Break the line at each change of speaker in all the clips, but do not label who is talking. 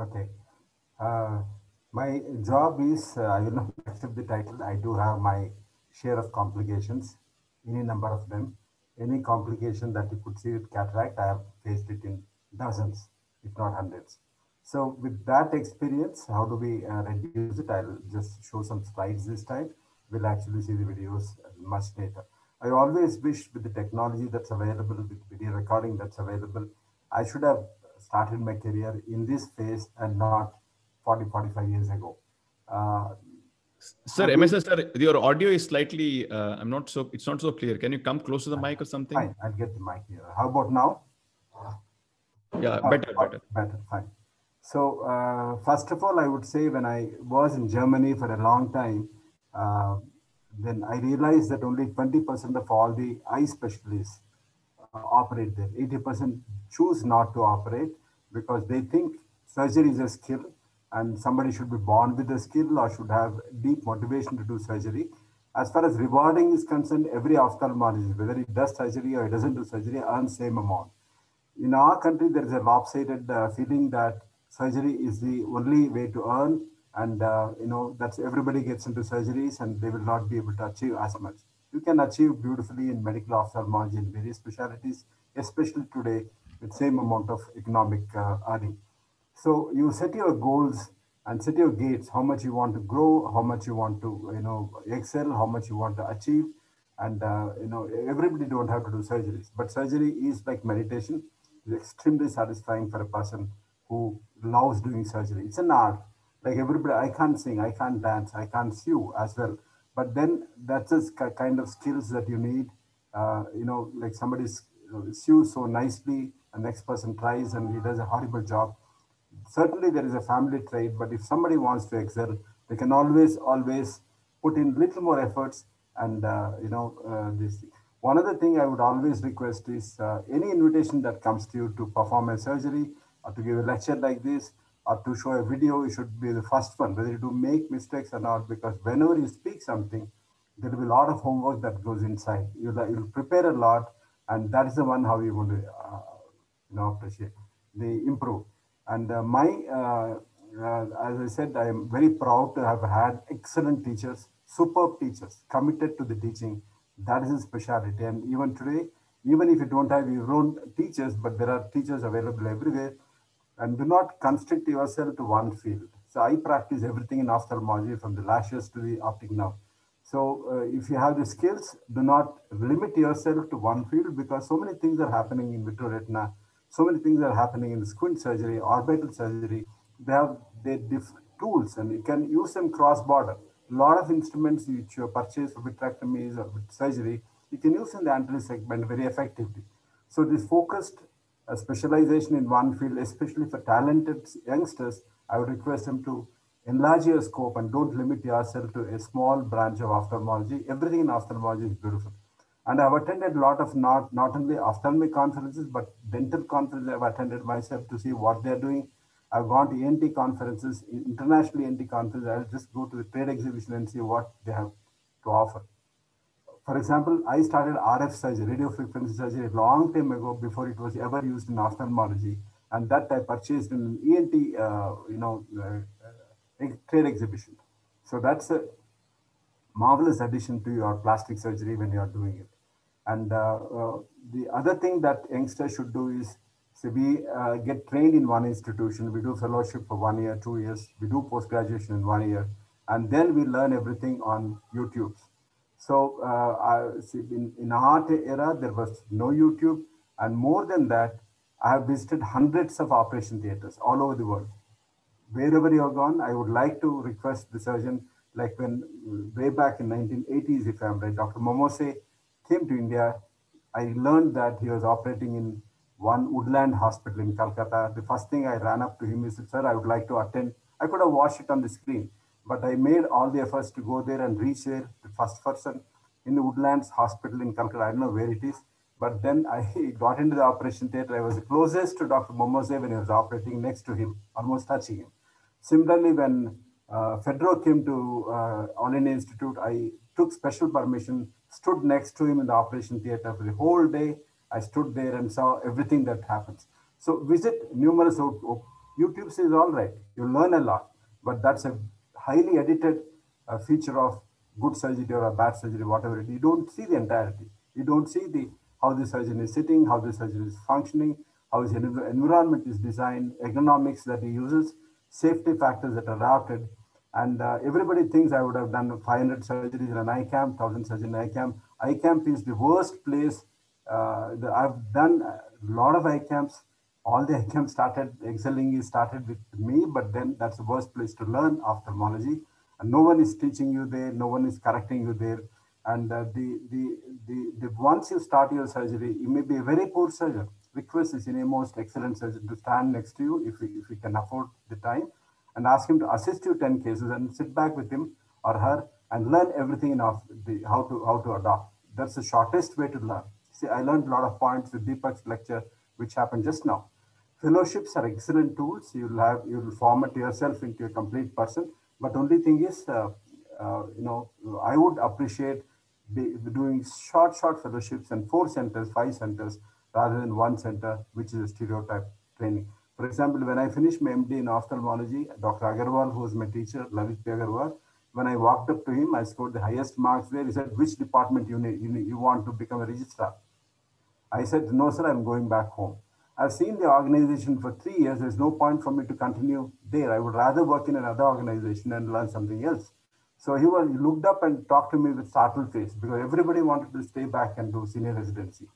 Okay. Uh, my job is, uh, I will not accept the title. I do have my share of complications, any number of them. Any complication that you could see with cataract, I have faced it in dozens, if not hundreds. So with that experience, how do we uh, reduce it? I'll just show some slides this time. We'll actually see the videos much later. I always wish with the technology that's available, with video recording that's available, I should have started my career in this phase and not 40, 45 years ago. Uh,
sir, MSS, sir, your audio is slightly, uh, I'm not so, it's not so clear. Can you come close to the mic or something?
Fine, I'll get the mic here. How about now?
Yeah, better, better.
Better, fine. So, uh, first of all, I would say when I was in Germany for a long time, uh, then I realized that only 20% of all the eye specialists operate there. 80% choose not to operate because they think surgery is a skill and somebody should be born with a skill or should have deep motivation to do surgery. As far as rewarding is concerned, every ophthalmologist, whether he does surgery or he doesn't do surgery, earns same amount. In our country, there is a lopsided uh, feeling that surgery is the only way to earn and uh, you know that's everybody gets into surgeries and they will not be able to achieve as much you can achieve beautifully in medical ophthalmology in various specialties especially today with same amount of economic uh, earning. So you set your goals and set your gates how much you want to grow how much you want to you know excel how much you want to achieve. And uh, you know everybody don't have to do surgeries but surgery is like meditation. It's extremely satisfying for a person who loves doing surgery. It's an art. Like everybody i can't sing i can't dance i can't sew as well but then that's the kind of skills that you need uh, you know like somebody sews so nicely and next person tries and he does a horrible job. Certainly there is a family trait but if somebody wants to excel they can always always put in little more efforts and uh, you know uh, this one other thing i would always request is uh, any invitation that comes to you to perform a surgery or to give a lecture like this or to show a video, you should be the first one, whether you do make mistakes or not, because whenever you speak something, there will be a lot of homework that goes inside. You'll, you'll prepare a lot, and that is the one how you want to, uh, you know, appreciate, the improve. And uh, my, uh, uh, as I said, I am very proud to have had excellent teachers, superb teachers, committed to the teaching. That is a specialty. And even today, even if you don't have your own teachers, but there are teachers available everywhere, and do not constrict yourself to one field. So I practice everything in ophthalmology from the lashes to the optic nerve. So uh, if you have the skills, do not limit yourself to one field because so many things are happening in vitreoretina, so many things are happening in squint surgery, orbital surgery. They have their different tools and you can use them cross-border. A lot of instruments which you purchase for vitrectomies or surgery, you can use in the anterior segment very effectively. So this focused a specialization in one field, especially for talented youngsters, I would request them to enlarge your scope and don't limit yourself to a small branch of ophthalmology. Everything in ophthalmology is beautiful. And I've attended a lot of not, not only ophthalmic conferences, but dental conferences I've attended myself to see what they're doing. I've gone to ENT conferences, international ENT conferences. I'll just go to the trade exhibition and see what they have to offer. For example, I started RF surgery, radio frequency surgery, a long time ago before it was ever used in ophthalmology. And that I purchased in an ENT, uh, you know, uh, trade exhibition. So that's a marvelous addition to your plastic surgery when you are doing it. And uh, uh the other thing that youngsters should do is so we uh, get trained in one institution. We do fellowship for one year, two years. We do post graduation in one year, and then we learn everything on YouTube. So uh, I, in, in art era, there was no YouTube. And more than that, I have visited hundreds of operation theaters all over the world. Wherever you are gone, I would like to request the surgeon, like when way back in 1980s, if I'm right, Dr. Momose came to India. I learned that he was operating in one woodland hospital in Calcutta. The first thing I ran up to him is, sir, I would like to attend. I could have watched it on the screen. But I made all the efforts to go there and reach there, the first person in the Woodlands Hospital in Calcutta. I don't know where it is. But then I got into the operation theater. I was the closest to Dr. Momose when he was operating next to him, almost touching him. Similarly, when uh, Fedro came to uh, All India Institute, I took special permission, stood next to him in the operation theater for the whole day. I stood there and saw everything that happens. So visit numerous YouTube says all right, you learn a lot, but that's a highly edited uh, feature of good surgery or a bad surgery, whatever. You don't see the entirety. You don't see the how the surgeon is sitting, how the surgeon is functioning, how his environment is designed, ergonomics that he uses, safety factors that are adopted. And uh, everybody thinks I would have done 500 surgeries in an eye camp, 1000 surgeries in eye camp. ICAM is the worst place. Uh, the, I've done a lot of eye camps. All the eye camps started, excelling is started with me, but then that's the worst place to learn ophthalmology. And no one is teaching you there, no one is correcting you there. And uh, the, the, the, the, once you start your surgery, you may be a very poor surgeon. Request is in a most excellent surgeon to stand next to you if you, if you can afford the time and ask him to assist you 10 cases and sit back with him or her and learn everything of the, how to how to adopt. That's the shortest way to learn. See, I learned a lot of points with Deepak's lecture, which happened just now. Fellowships are excellent tools. You'll have you'll format yourself into a complete person. But only thing is, uh, uh, you know, I would appreciate be, doing short, short fellowships and four centers, five centers, rather than one center, which is a stereotype training. For example, when I finished my MD in ophthalmology, Dr. Agarwal, who was my teacher, Lalit Agarwal, when I walked up to him, I scored the highest marks there. He said, which department you, need, you, need, you want to become a registrar? I said, no, sir, I'm going back home. I've seen the organization for three years. There's no point for me to continue there. I would rather work in another organization and learn something else. So he was he looked up and talked to me with startled face because everybody wanted to stay back and do senior residency.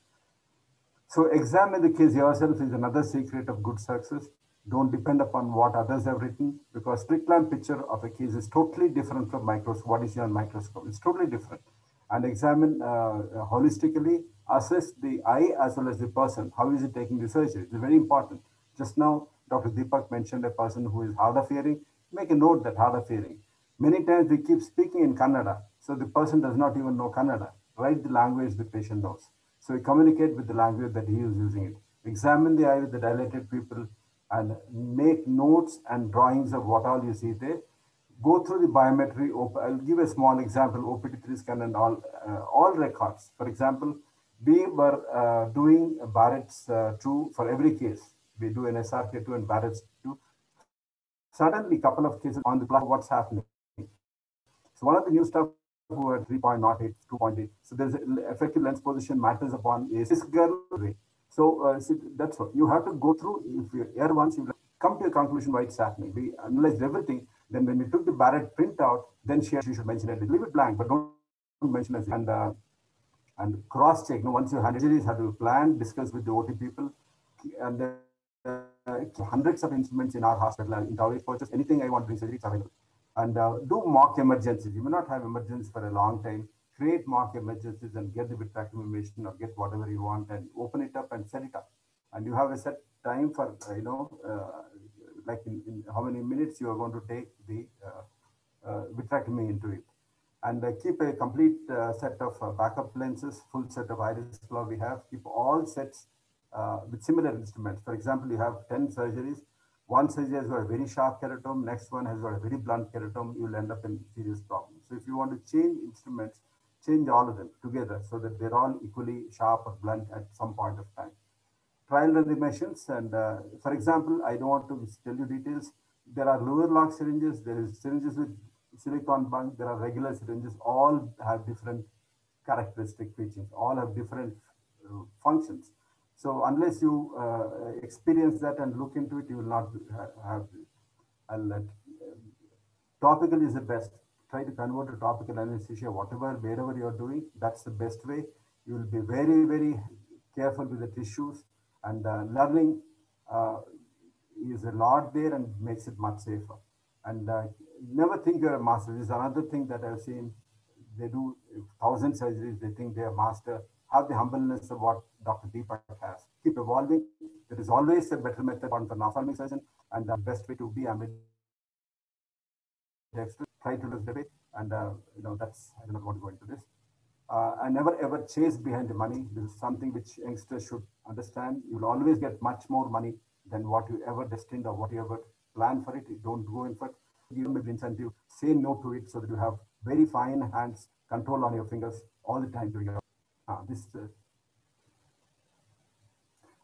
So examine the case yourself is another secret of good success. Don't depend upon what others have written because strict line picture of a case is totally different from microscope. What is your microscope? It's totally different. And examine uh, holistically, assess the eye as well as the person. How is he taking the surgery? It's very important. Just now, Dr. Deepak mentioned a person who is hard of hearing. Make a note that hard of hearing Many times we keep speaking in Kannada, so the person does not even know Kannada. Write the language the patient knows. So we communicate with the language that he is using it. Examine the eye with the dilated pupil and make notes and drawings of what all you see there. Go through the biometry. I'll give a small example, OPT3 scan and all, uh, all records. For example, we were uh, doing Barrett's uh, 2 for every case. We do an SRK2 and Barrett's 2. Suddenly, a couple of cases on the block, what's happening? So one of the new stuff who are 3.08, 2.8. So there's effective lens position matters upon a ray. So, uh, that's what you have to go through. If you err once, you come to a conclusion why it's happening. We analyzed everything. Then when we took the Barrett printout, then she, she should mention it. Leave it blank, but don't mention it. And uh, and cross check. You know, once you have injuries, have to plan, discuss with the OT people, and uh, hundreds of instruments in our hospital. In our purchase anything I want to surgery, it's available and uh, do mock emergencies. You may not have emergencies for a long time. Create mock emergencies and get the vitrectomy machine or get whatever you want and open it up and set it up. And you have a set time for, uh, you know, uh, like in, in, how many minutes you are going to take the uh, uh, vitrectomy into it. And uh, keep a complete set of backup lenses, full set of iris claw we have. Keep all sets with similar instruments. For example, you have 10 surgeries, one surgery has got a very sharp keratome, next one has got a very blunt keratome, you will end up in serious problems. So if you want to change instruments, change all of them together so that they're all equally sharp or blunt at some point of time. Trial and emissions, and uh, for example, I don't want to tell you details. There are Luer lock syringes, there is syringes with silicon bunk, there are regular syringes, all have different characteristic features, all have different uh, functions. So unless you uh, experience that and look into it, you will not have. I'll let, topical is the best. Try to convert to topical anesthesia, whatever, wherever you're doing, that's the best way. You will be very, very careful with the tissues and uh, learning uh, is a lot there and makes it much safer. And uh, never think you're a master. This is another thing that I've seen. They do thousand surgeries, they think they're a master have the humbleness of what Dr. Deepak has. Keep evolving. There is always a better method on for ophthalmic surgeon, and the best way to be ambidextrous. Try to look the way, and uh, you know that's I do not want to go into this. Uh, I never ever chase behind the money. This is something which youngsters should understand. You will always get much more money than what you ever destined or what you ever planned for it. You don't go in for it. Give them the incentive. Say no to it so that you have very fine hands, control on your fingers all the time doing your uh, this uh,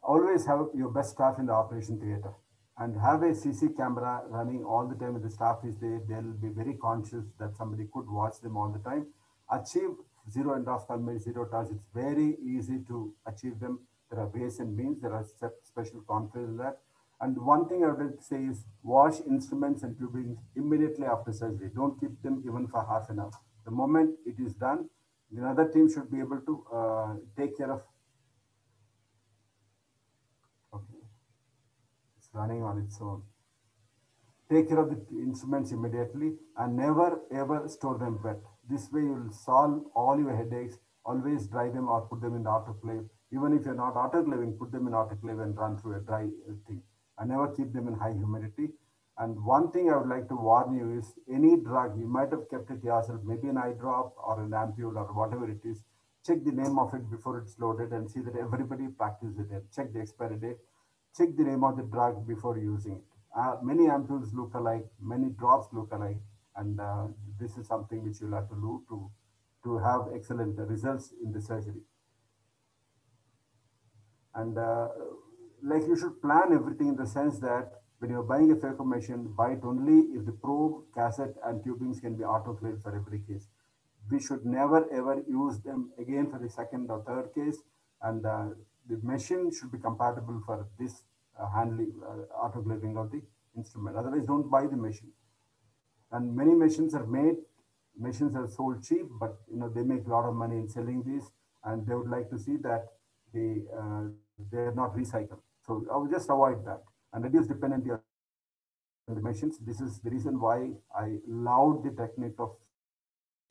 always have your best staff in the operation theater and have a CC camera running all the time if the staff is there, they'll be very conscious that somebody could watch them all the time. Achieve zero endoscopy, zero touch. It's very easy to achieve them. There are ways and means. There are special in that. And one thing I would say is wash instruments and tubings immediately after surgery. Don't keep them even for half an hour. The moment it is done, the other team should be able to uh, take care of. Okay, it's running on its own. Take care of the instruments immediately and never ever store them wet. This way you will solve all your headaches. Always dry them or put them in the autoclave. Even if you're not autoclaving, put them in autoclave and run through a dry uh, thing. I never keep them in high humidity. And one thing I would like to warn you is any drug, you might have kept it yourself, maybe an eye drop or an ampule or whatever it is, check the name of it before it's loaded and see that everybody practices it. Check the expiry date, check the name of the drug before using it. Uh, many ampules look alike, many drops look alike, and uh, this is something which you'll have to do to, to have excellent results in the surgery. And uh, like you should plan everything in the sense that when you're buying a phaco machine, buy it only if the probe, cassette, and tubings can be autoclaved for every case. We should never ever use them again for the second or third case, and uh, the machine should be compatible for this uh, handling, uh, autoclaving of the instrument. Otherwise, don't buy the machine. And many machines are made, machines are sold cheap, but you know they make a lot of money in selling these, and they would like to see that they uh, they're not recycled. So I will just avoid that and reduce dependency on the machines. This is the reason why I loved the technique of.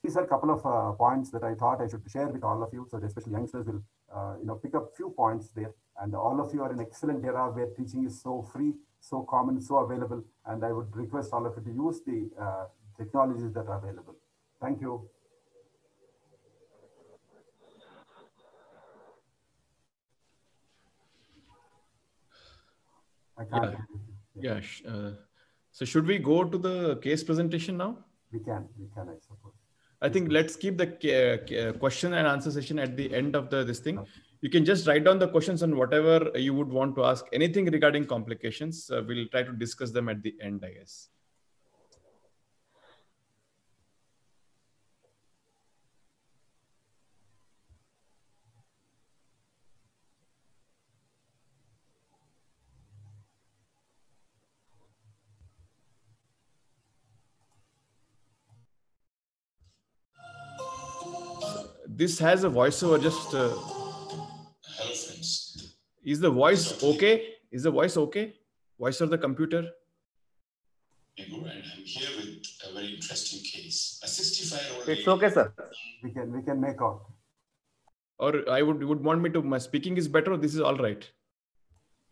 These are a couple of uh, points that I thought I should share with all of you, so especially youngsters will, uh, you know, pick up few points there. And all of you are in excellent era where teaching is so free, so common, so available. And I would request all of you to use the uh, technologies that are available. Thank you. I can't.
Yeah. yeah. Uh, so should we go to the case presentation now?
We can. We can, I suppose.
I think let's keep the question and answer session at the end of the this thing. You can just write down the questions on whatever you would want to ask. Anything regarding complications, uh, we'll try to discuss them at the end, I guess. This has a voiceover just uh,
hello friends
is the voice okay? Is the voice okay? Voice of the computer?
And i'm here with a very interesting case a 65 year old
it's okay sir.
We can we can make out.
Or i would would want me to my speaking is better this is all right?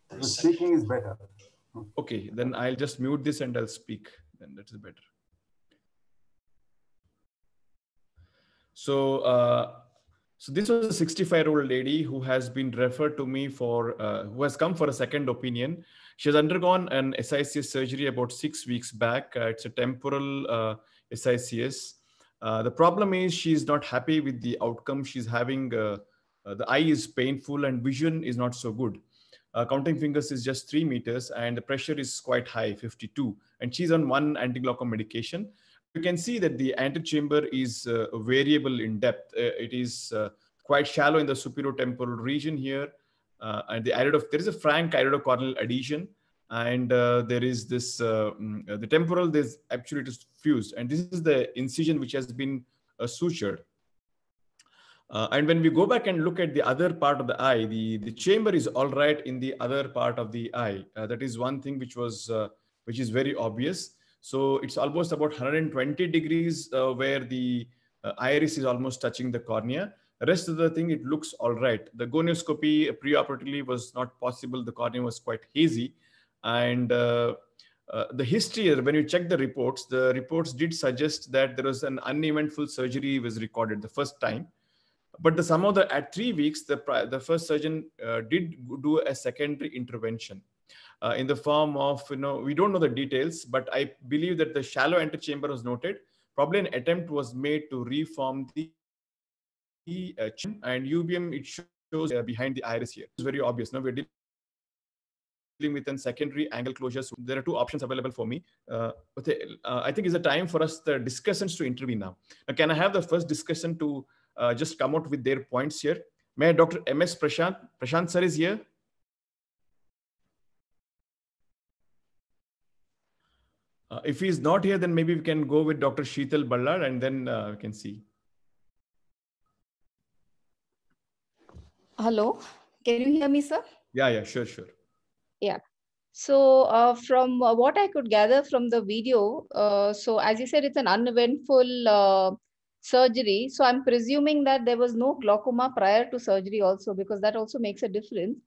The speaking is better.
Okay then i'll just mute this and i'll speak. Then that is better So, uh, so this was a 65 year old lady who has been referred to me for, uh, who has come for a second opinion. She has undergone an SICS surgery about six weeks back. Uh, it's a temporal uh, SICS. Uh, the problem is she's not happy with the outcome. She's having, uh, the eye is painful and vision is not so good. counting fingers is just three meters and the pressure is quite high, 52. And she's on one anti-glaucoma medication you can see that the antechamber is uh, variable in depth. Uh, it is uh, quite shallow in the superior temporal region here. Uh, and the irido, there is a frank iridocorneal adhesion. And uh, there is this, uh, mm, the temporal, there's actually it is fused. And this is the incision which has been sutured. and when we go back and look at the other part of the eye, the, the chamber is all right in the other part of the eye. that is one thing which was, which is very obvious. So it's almost about 120 degrees uh, where the uh, iris is almost touching the cornea. The rest of the thing, it looks all right. The gonioscopy preoperatively was not possible. The cornea was quite hazy. And uh, uh, the history, when you check the reports, the reports did suggest that there was an uneventful surgery was recorded the first time. But the, somehow the, at three weeks, the, the first surgeon uh, did do a secondary intervention uh, in the form of, you know, we don't know the details, but I believe that the shallow antechamber was noted. Probably an attempt was made to reform the uh, and UBM, it shows uh, behind the iris here. It's very obvious. Now we're dealing with a secondary angle closure. So there are two options available for me. Uh, uh, I think it's a time for us, the discussants, to intervene now. now can I have the first discussion to uh, just come out with their points here? May Dr. M.S. Prashant, Prashant sir is here. Uh, if he's not here, then maybe we can go with Dr. Sheetal Ballar and then uh, we can see.
Hello, can you hear me, sir?
Yeah, yeah, sure, sure.
Yeah. So uh, from uh, what I could gather from the video, uh, so as you said, it's an uneventful uh, surgery. So I'm presuming that there was no glaucoma prior to surgery also, because that also makes a difference.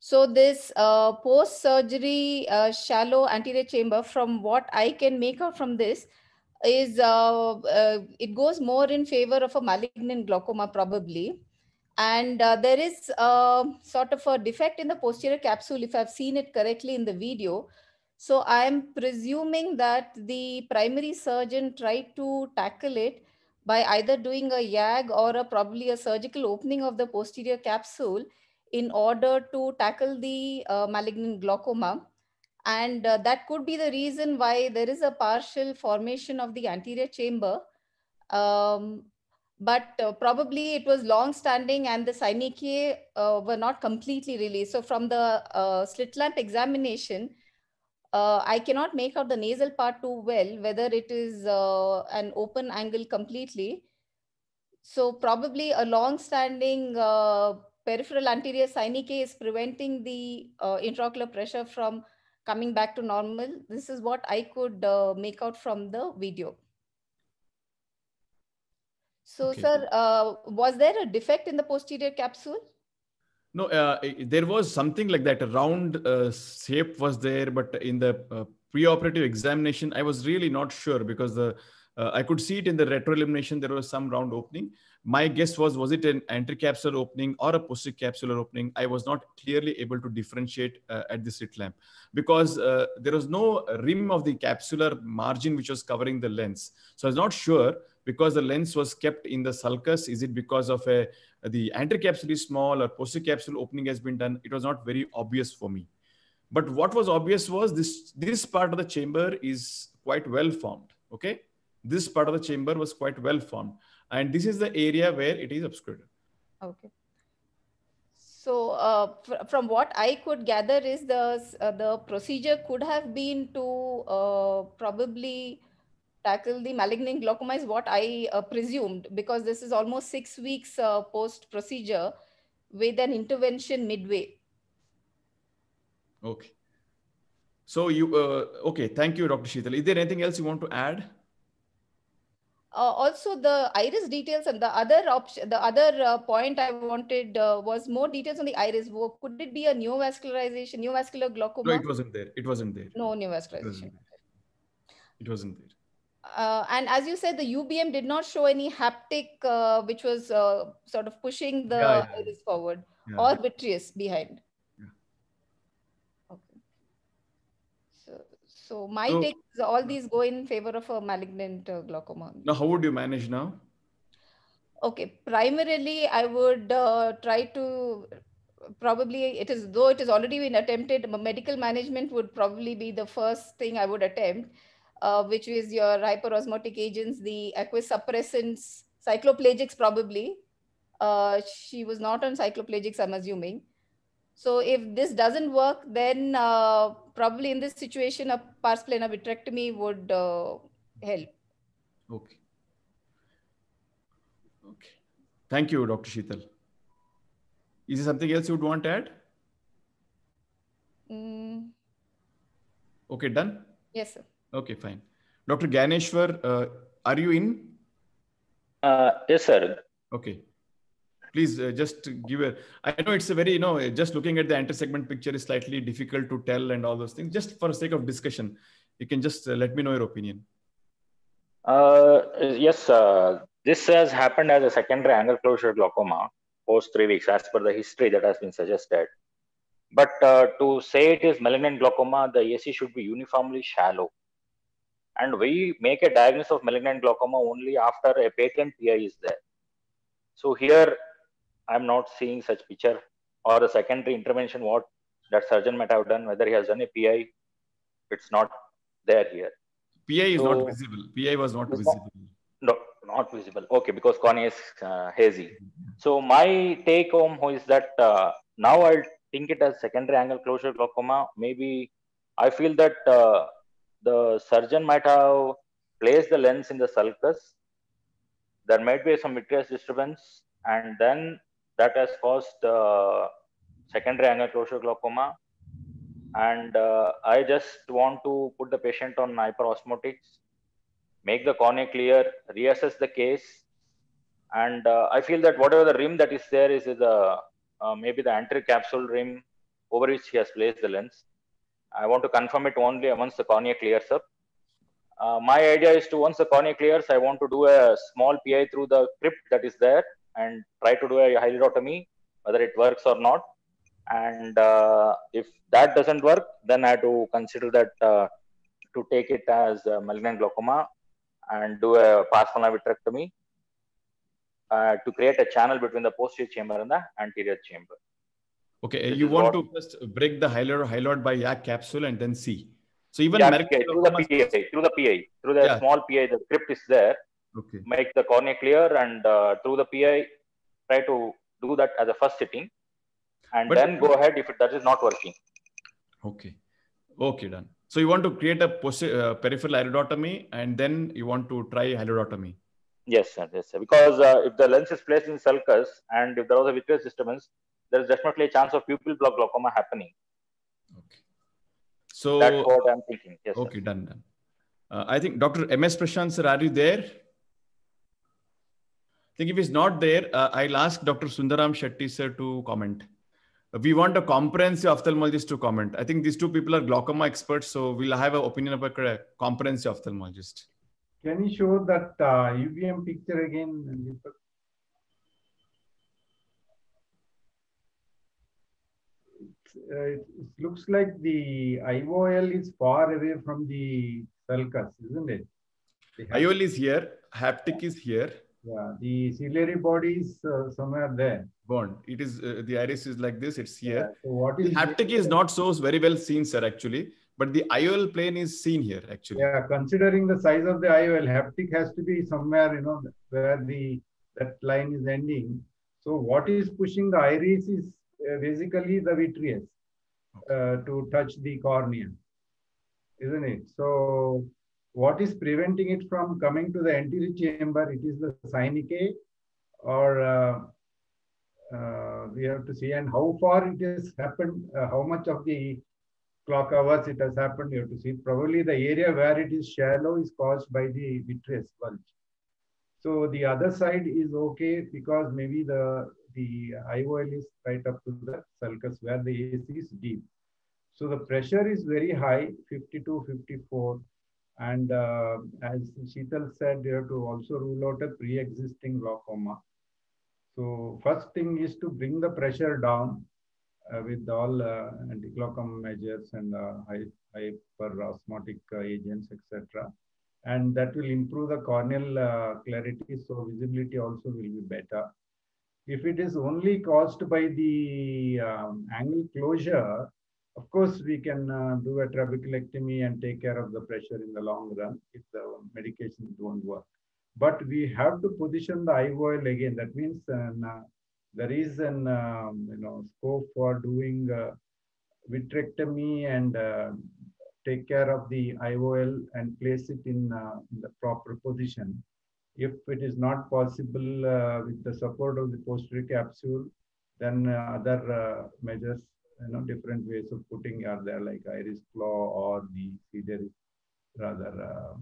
So this uh, post-surgery uh, shallow anterior chamber, from what I can make out from this, is it goes more in favor of a malignant glaucoma probably and uh, there is uh, sort of a defect in the posterior capsule if I've seen it correctly in the video. So I'm presuming that the primary surgeon tried to tackle it by either doing a YAG or a, probably a surgical opening of the posterior capsule in order to tackle the uh, malignant glaucoma. And uh, that could be the reason why there is a partial formation of the anterior chamber. Um, but uh, probably it was long standing and the synechia uh, were not completely released. So from the uh, slit lamp examination, uh, I cannot make out the nasal part too well, whether it is an open angle completely. So probably a long standing peripheral anterior synechia is preventing the intraocular pressure from coming back to normal. This is what I could make out from the video. So, okay. sir, uh, was there a defect in the posterior capsule?
No, uh, there was something like that. A round uh, shape was there, but in the uh, preoperative examination, I was really not sure because the uh, I could see it in the retroillumination. There was some round opening. My guess was, was it an anterocapsular opening or a posterior capsular opening? I was not clearly able to differentiate uh, at the slit lamp because there was no rim of the capsular margin which was covering the lens. So I was not sure because the lens was kept in the sulcus? Is it because of a the anterocapsule is small or posterior opening has been done? It was not very obvious for me. But what was obvious was this, this part of the chamber is quite well formed. Okay. This part of the chamber was quite well formed. And this is the area where it is obscured.
Okay. So uh, fr from what I could gather is the, uh, the procedure could have been to uh, probably tackle the malignant glaucoma is what I uh, presumed because this is almost six weeks uh, post procedure with an intervention midway.
Okay. So you, uh, okay, thank you, Dr. Sheetal. Is there anything else you want to add?
Uh, also, the iris details and the other option, the other uh, point I wanted uh, was more details on the iris. Could it be a neovascularization, neovascular glaucoma?
No, it wasn't there. It wasn't there.
No neovascularization. It wasn't
there. It wasn't there
uh, and as you said, the UBM did not show any haptic, uh, which was uh, sort of pushing the yeah, yeah. iris forward yeah. or vitreous behind. Okay. So, my so, take is all these go in favor of a malignant uh, glaucoma.
Now, how would you manage now?
Okay, primarily I would uh, try to probably it is though it has already been attempted medical management would probably be the first thing i would attempt uh, which is your hyperosmotic agents, the aqueous suppressants, cycloplegics probably. Uh, she was not on cycloplegics, I'm assuming. So if this doesn't work, then uh, probably in this situation, a pars plana vitrectomy would uh, help.
Okay. Okay. Thank you, Dr. Sheetal. Is there something else you would want to add? Mm. Okay, done?
Yes, sir.
Okay, fine. Dr. Ganeshwar, uh, are you in?
Uh, yes, sir.
Okay. Please uh, just give a. I know it's a very, you know, just looking at the intersegment picture is slightly difficult to tell and all those things. Just for the sake of discussion, you can just uh, let me know your opinion.
Uh, yes, this has happened as a secondary angle closure glaucoma post three weeks, as per the history that has been suggested. But uh, to say it is malignant glaucoma, the AC should be uniformly shallow and we make a diagnosis of malignant glaucoma only after a patent PI is there. So here, I'm not seeing such picture or the secondary intervention what that surgeon might have done, whether he has done a PI, it's not there here.
PI is
So-
not visible. PI was not
It's not-
visible.
No, not visible. Okay, because cornea is uh, hazy. So my take home is that uh, now I'll think it as secondary angle closure glaucoma. Maybe I feel that uh, the surgeon might have placed the lens in the sulcus. There might be some vitreous disturbance, and then that has caused uh, secondary angle closure glaucoma. And uh, I just want to put the patient on hyperosmotics make the cornea clear, reassess the case. And uh, I feel that whatever the rim that is there is the uh, maybe the anterior capsule rim over which he has placed the lens. I want to confirm it only once the cornea clears up. Uh, my idea is to once the cornea clears, I want to do a small PI through the crypt that is there and try to do a hylerotomy, whether it works or not. And uh, if that doesn't work, then I have to consider that uh, to take it as malignant glaucoma and do a pars plana vitrectomy uh, to create a channel between the posterior chamber and the anterior chamber.
Okay,
This
you want
what-
to just break the hyalur hyaloid by YAG capsule and then see. So even
Yeah, PI, through the PI, through the PI, through the
Yeah.
small PI, the crypt is there.
Okay.
Make the cornea clear and uh, through the PI, try to do that as a first sitting, and
But-
then go ahead if it, that is not working.
Okay. Okay, done. So you want to create a posi- uh, peripheral iridotomy and then you want to try hyalotomy.
Yes, sir. Yes, sir. Because uh, if the lens is placed in sulcus and if there was a vitreous disturbance, there is definitely a chance of pupil block glaucoma happening.
Okay. So
That's what I'm thinking. Yes. sir.
okay, done, done. Uh, I think Dr. MS Prashant sir, are you there? Think if he's not there, uh, I'll ask Dr. Sundaram Shetty sir to comment. We want a comprehensive ophthalmologist to comment. I think these two people are glaucoma experts, so we'll have an opinion of a comprehensive ophthalmologist.
Can you show that uh, UBM picture again? Uh, it looks like the IOL is far away from the sulcus, isn't it?
IOL is here, haptic is here,
Yeah, the ciliary body is uh, somewhere there.
bond. It is uh, the iris is like this. It's here.
Yeah, So what
The haptic is not so very well seen, sir. Actually, but the IOL plane is seen here. Actually,
Yeah, considering the size of the IOL, haptic has to be somewhere, you know, where the that line is ending. So what is pushing the iris is uh, basically the vitreous uh, to touch the cornea, isn't it? So what is preventing it from coming to the anterior chamber? It is the synechiae or uh, uh, we have to see and how far it has happened, uh, how much of the clock hours it has happened, you have to see. Probably the area where it is shallow is caused by the vitreous bulge. So the other side is okay because maybe the, the IOL is right up to the sulcus where the AC is deep. So the pressure is very high, 52, 54. And uh, as Sheetal said, you have to also rule out a pre-existing glaucoma. So first thing is to bring the pressure down uh, with all uh, anti-glaucoma measures and uh, hyperosmotic uh, agents, etc. And that will improve the corneal uh, clarity, so visibility also will be better. If it is only caused by the um, angle closure, of course, we can uh, do a trabeculectomy and take care of the pressure in the long run if the medications don't work. But we have to position the IOL again. That means uh, there is an um, you know scope for doing uh, vitrectomy and uh, take care of the IOL and place it in, uh, in the proper position. If it is not possible uh, with the support of the posterior capsule, then other measures, you know, different ways of putting are there, like iris claw or the ciliary, rather uh,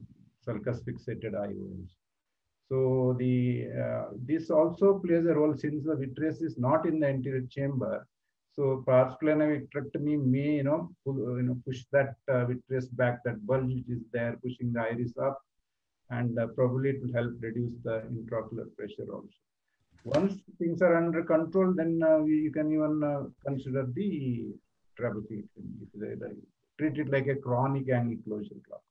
sulcus fixated IOLs. So the uh, this also plays a role since the vitreous is not in the anterior chamber. So pars plana vitrectomy may you know pull, you know push that uh, vitreous back, that bulge which is there, pushing the iris up, and uh, probably it will help reduce the intraocular pressure also. Once things are under control, then uh, you can even uh, consider the trabeculectomy. If they, they treat it like a chronic angle closure block.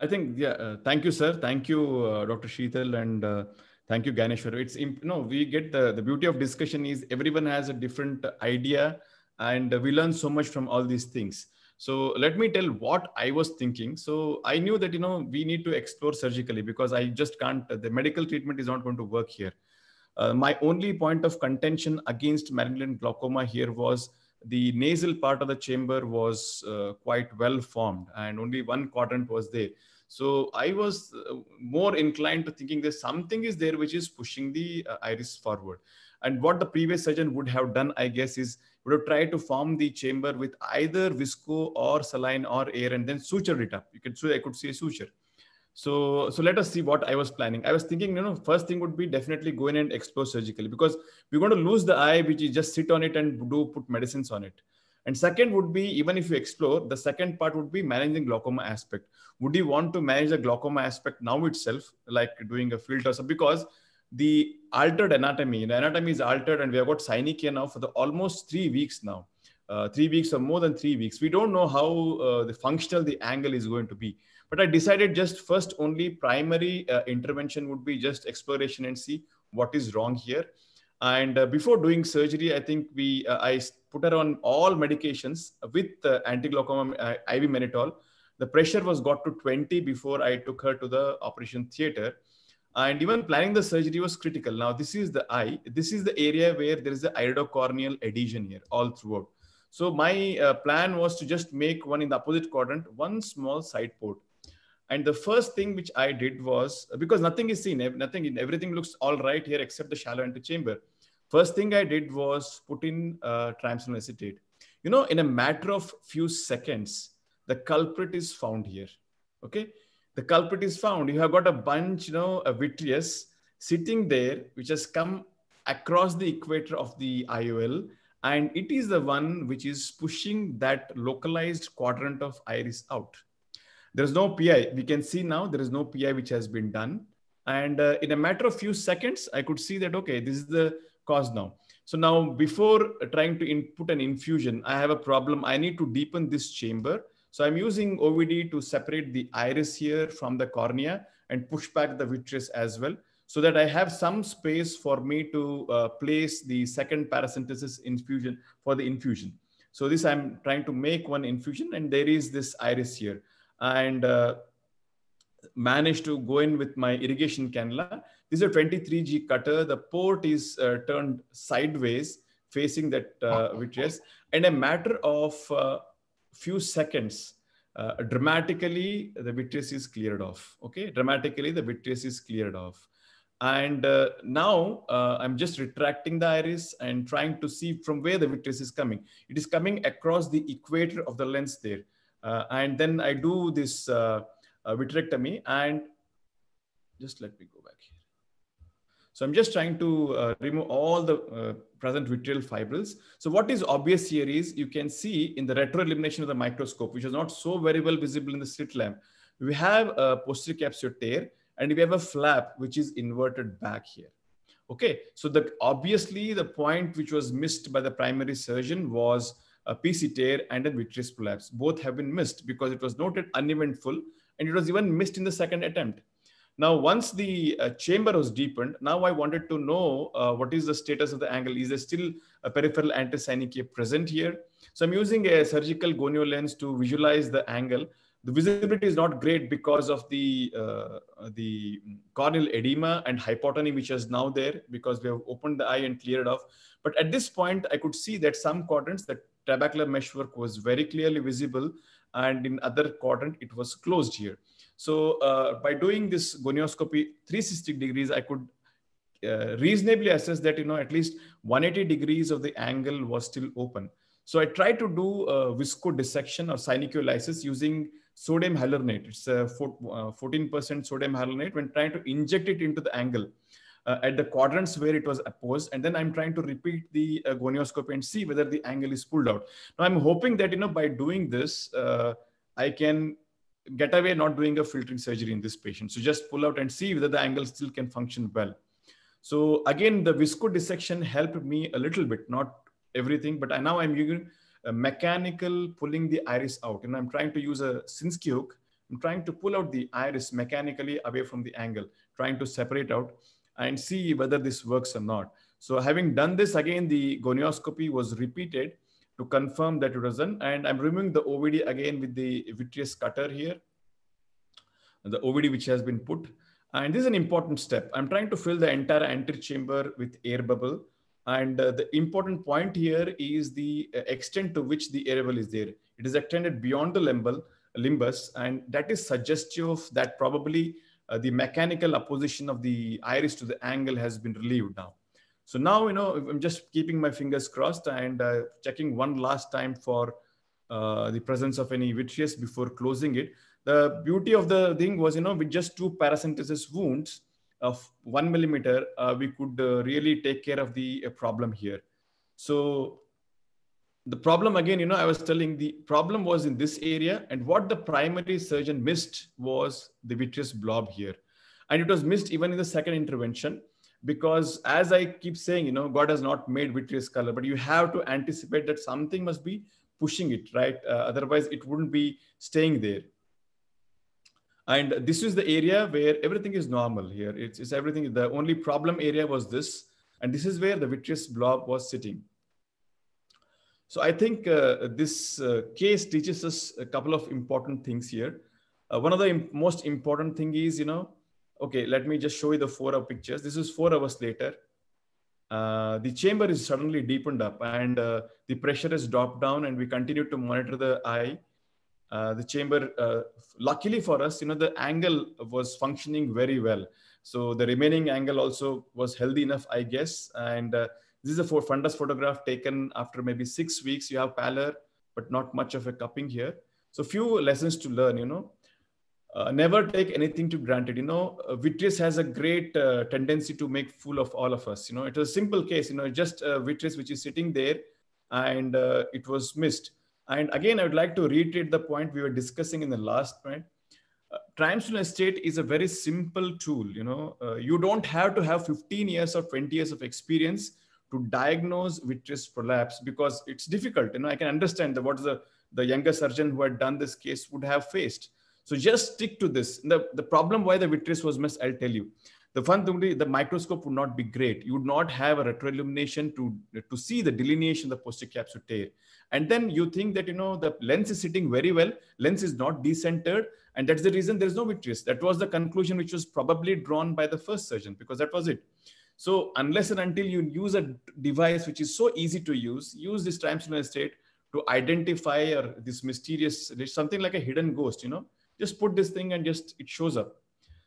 I think, yeah, uh, thank you, sir. Thank you, uh, Dr. Sheetal and uh, Thank you, Ganeshwar. It's you know we get the the beauty of discussion is everyone has a different idea, and we learn so much from all these things. So let me tell what I was thinking. So I knew that you know we need to explore surgically because I just can't. The medical treatment is not going to work here. Uh, my only point of contention against malignant glaucoma here was the nasal part of the chamber was uh, quite well formed and only one quadrant was there. So I was uh, more inclined to thinking that something is there which is pushing the uh, iris forward. And what the previous surgeon would have done, I guess, is would have tried to form the chamber with either visco or saline or air and then suture it up. You could, I could see a suture. So, so let us see what I was planning. I was thinking, you know, first thing would be definitely go in and explore surgically because we're going to lose the eye, which is just sit on it and do put medicines on it. And second would be, even if you explore, the second part would be managing glaucoma aspect. Would you want to manage the glaucoma aspect now itself, like doing a filter? So because the altered anatomy, the anatomy is altered and we have got synechia now for the almost three weeks now. Uh, three weeks or more than three weeks. We don't know how uh, the functional the angle is going to be. But I decided just first only primary uh, intervention would be just exploration and see what is wrong here. And uh, before doing surgery, I think we uh, I put her on all medications with uh, anti-glaucoma IV mannitol. The pressure was got to 20 before I took her to the operation theater. And even planning the surgery was critical. Now, this is the eye. This is the area where there is the iridocorneal adhesion here all throughout. So my uh, plan was to just make one in the opposite quadrant, one small side port. And the first thing which I did was because nothing is seen, nothing, everything looks all right here except the shallow antechamber. First thing I did was put in uh, triamcinolone acetate. You know, in a matter of few seconds, the culprit is found here. Okay, the culprit is found. You have got a bunch, you know, a vitreous sitting there, which has come across the equator of the IOL, and it is the one which is pushing that localized quadrant of iris out. There is no PI. We can see now there is no PI which has been done. And uh, in a matter of few seconds, I could see that, okay, this is the cause now. So now before trying to input an infusion, I have a problem. I need to deepen this chamber. So I'm using OVD to separate the iris here from the cornea and push back the vitreous as well so that I have some space for me to uh, place the second paracentesis infusion for the infusion. So this I'm trying to make one infusion and there is this iris here and uh, managed to go in with my irrigation cannula. This is a 23G cutter. The port is uh, turned sideways facing that uh, vitreous. And a matter of uh, few seconds, uh, dramatically the vitreous is cleared off. Okay, dramatically the vitreous is cleared off. And uh, now uh, I'm just retracting the iris and trying to see from where the vitreous is coming. It is coming across the equator of the lens there. Uh, and then I do this uh, uh, vitrectomy and just let me go back. So I'm just trying to uh, remove all the uh, present vitreal fibrils. So what is obvious here is you can see in the retroillumination of the microscope, which is not so very well visible in the slit lamp, we have a posterior capsule tear and we have a flap which is inverted back here. Okay, so the obviously the point which was missed by the primary surgeon was a PC tear and a vitreous prolapse. Both have been missed because it was noted uneventful and it was even missed in the second attempt. Now, once the uh, chamber was deepened, now I wanted to know uh, what is the status of the angle. Is there still a peripheral antisynechia present here? So I'm using a surgical gonio lens to visualize the angle. The visibility is not great because of the, uh, the corneal edema and hypotony, which is now there because we have opened the eye and cleared off. But at this point, I could see that some quadrants, the trabecular meshwork was very clearly visible and in other quadrant, it was closed here. So uh, by doing this gonioscopy 360 degrees, I could uh, reasonably assess that, you know, at least 180 degrees of the angle was still open. So I tried to do visco dissection or synecholysis using sodium hyaluronate. It's a 14% uh, sodium hyaluronate when trying to inject it into the angle uh, at the quadrants where it was opposed. And then I'm trying to repeat the uh, gonioscopy and see whether the angle is pulled out. Now I'm hoping that, you know, by doing this, uh, I can get away not doing a filtering surgery in this patient. So just pull out and see whether the angle still can function well. So again, the visco dissection helped me a little bit, not everything, but I, now I'm using a mechanical pulling the iris out. And I'm trying to use a Sinskey hook. I'm trying to pull out the iris mechanically away from the angle, trying to separate out. and see whether this works or not. So having done this again, the gonioscopy was repeated to confirm that it was done. And I'm removing the OVD again with the vitreous cutter here, the OVD which has been put. And this is an important step. I'm trying to fill the entire anterior chamber with air bubble. And uh, the important point here is the uh, extent to which the air bubble is there. It is extended beyond the limbal, limbus, and that is suggestive that probably uh, the mechanical opposition of the iris to the angle has been relieved now. So now, you know, I'm just keeping my fingers crossed and uh, checking one last time for uh, the presence of any vitreous before closing it. The beauty of the thing was, you know, with just two paracentesis wounds of one millimeter, uh, we could uh, really take care of the uh, problem here. So the problem again, you know, I was telling the problem was in this area and what the primary surgeon missed was the vitreous blob here. And it was missed even in the second intervention because as I keep saying, you know, God has not made vitreous color, but you have to anticipate that something must be pushing it, right? Uh, otherwise it wouldn't be staying there. And this is the area where everything is normal here. It's, it's everything. The only problem area was this. And this is where the vitreous blob was sitting. So I think uh, this uh, case teaches us a couple of important things here. Uh, one of the imp most important thing is, you know, okay, let me just show you the four hour pictures. This is four hours later. Uh, the chamber is suddenly deepened up and uh, the pressure has dropped down and we continue to monitor the eye. Uh, the chamber, luckily for us, you know, the angle was functioning very well. So the remaining angle also was healthy enough, I guess. And this is a for fundus photograph taken after maybe six weeks. You have pallor, but not much of a cupping here. So few lessons to learn, you know. Uh, never take anything to granted. You know, uh, vitreous has a great uh, tendency to make fool of all of us. You know, it was a simple case, you know, just a vitreous which is sitting there and uh, it was missed. And again, I would like to reiterate the point we were discussing in the last point. Uh, triamcinolone acetate is a very simple tool. You know, uh, you don't have to have 15 years or 20 years of experience to diagnose vitreous prolapse because it's difficult. You know, I can understand what the, the younger surgeon who had done this case would have faced. So just stick to this. The, the problem why the vitreous was missed, I'll tell you. The fun thing, the microscope would not be great. You would not have a retroillumination to, to see the delineation of the posterior capsule tear. And then you think that, you know, the lens is sitting very well, lens is not decentered. And that's the reason there's no vitreous. That was the conclusion which was probably drawn by the first surgeon because that was it. So unless and until you use a device which is so easy to use, use this triamcinolone acetate to identify or this mysterious, something like a hidden ghost, you know, just put this thing and just it shows up.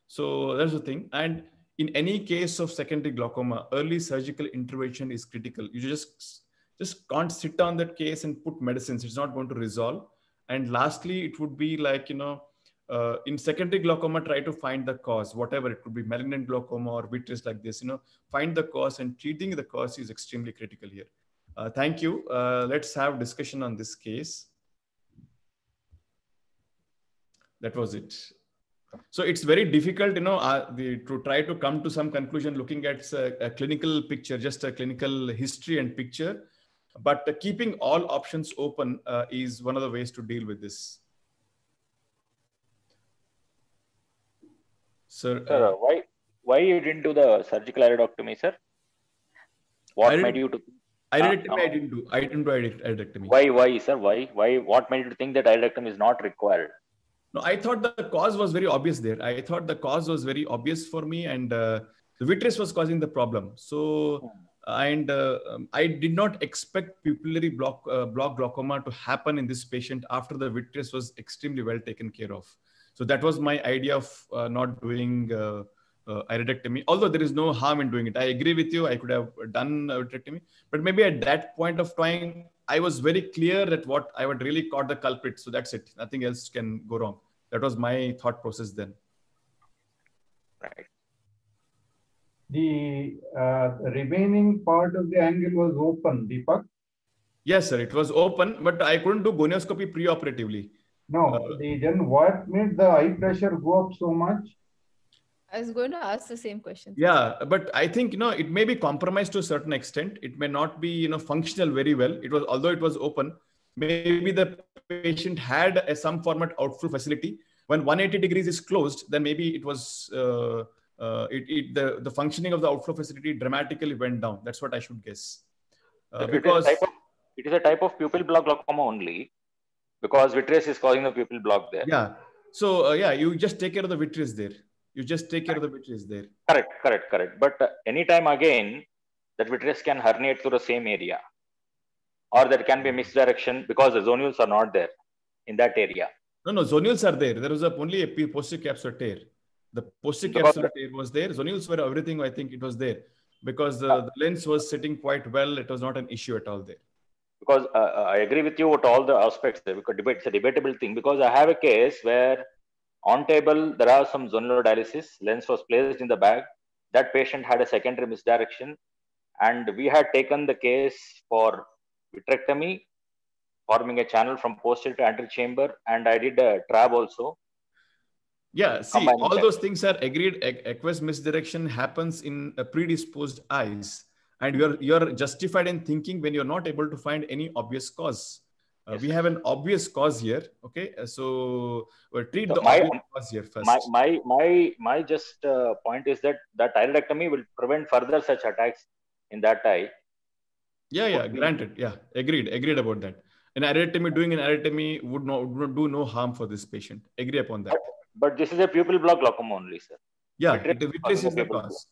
So that's the thing. And in any case of secondary glaucoma, early surgical intervention is critical. You just just can't sit on that case and put medicines. It's not going to resolve. And lastly, it would be like you know uh, in secondary glaucoma, try to find the cause, whatever it could be, malignant glaucoma or vitreous like this, you know, find the cause and treating the cause is extremely critical here. Uh, thank you. Uh, let's have discussion on this case. That was it. So it's very difficult, you know, uh, the, to try to come to some conclusion looking at a, a clinical picture, just a clinical history and picture. But keeping all options open uh, is one of the ways to deal with this. Sir,
sir uh, why why you didn't do the surgical iridectomy, sir? What made you to?
Iridectomy, uh, I didn't do. I didn't do iridectomy.
Why, why, sir? Why, why? What made you think that iridectomy is not required?
No, I thought the cause was very obvious there. I thought the cause was very obvious for me, and uh, the vitreous was causing the problem. So, hmm. and uh, um, I did not expect pupillary block uh, block glaucoma to happen in this patient after the vitreous was extremely well taken care of. So that was my idea of uh, not doing uh, uh, iridectomy. Although there is no harm in doing it, I agree with you. I could have done iridectomy, but maybe at that point of time, I was very clear that what I would really caught the culprit. So that's it. Nothing else can go wrong. That was my thought process then.
Right.
The uh, remaining part of the angle was open, Deepak.
Yes, sir. It was open, but I couldn't do gonioscopy pre-operatively.
No, uh, the, then what made the eye pressure go up so much?
I was going to ask the same question.
Yeah, but I think you know it may be compromised to a certain extent. It may not be you know functional very well. It was although it was open, maybe the patient had a some format outflow facility. When 180 degrees is closed, then maybe it was uh, uh, it, it the, the functioning of the outflow facility dramatically went down. That's what I should guess. Uh,
It is a
because
type of- it is a type of pupil block glaucoma only because vitreous is causing the pupil block there.
yeah, so uh, yeah, you just take care of the vitreous there. You just take care of the vitreous there.
Correct, correct, correct. But uh, anytime again, that vitreous can herniate to the same area, or there can be a misdirection because the zonules are not there in that area.
No, no, zonules are there. There was a, only a posterior capsular tear. The posterior
Because
capsular tear was there. Zonules were everything. I think it was there because the, the lens was sitting quite well. It was not an issue at all there.
Because uh, uh, I agree with you with all the aspects there. Because debate, it's a debatable thing. Because I have a case where on table there are some zonal dialysis. Lens was placed in the bag. That patient had a secondary misdirection, and we had taken the case for vitrectomy, forming a channel from posterior to anterior chamber, and I did a trab also.
Yeah, see, all those things are agreed. Aqueous misdirection happens in a predisposed eyes, and you're you're justified in thinking when you're not able to find any obvious cause. Uh,
Yes.
We have an obvious cause here. Okay, Uh, so we'll treat
So
the
my-
obvious cause here first.
My my my my just uh, point is that that iridectomy will prevent further such attacks in that eye.
Yeah, yeah, granted. Yeah, agreed, agreed about that. An iridectomy, doing an iridectomy would not, would not do no harm for this patient. Agree upon that.
But this is a pupil block glaucoma only, sir.
Yeah,
vitreous
it- vitreous is the cause.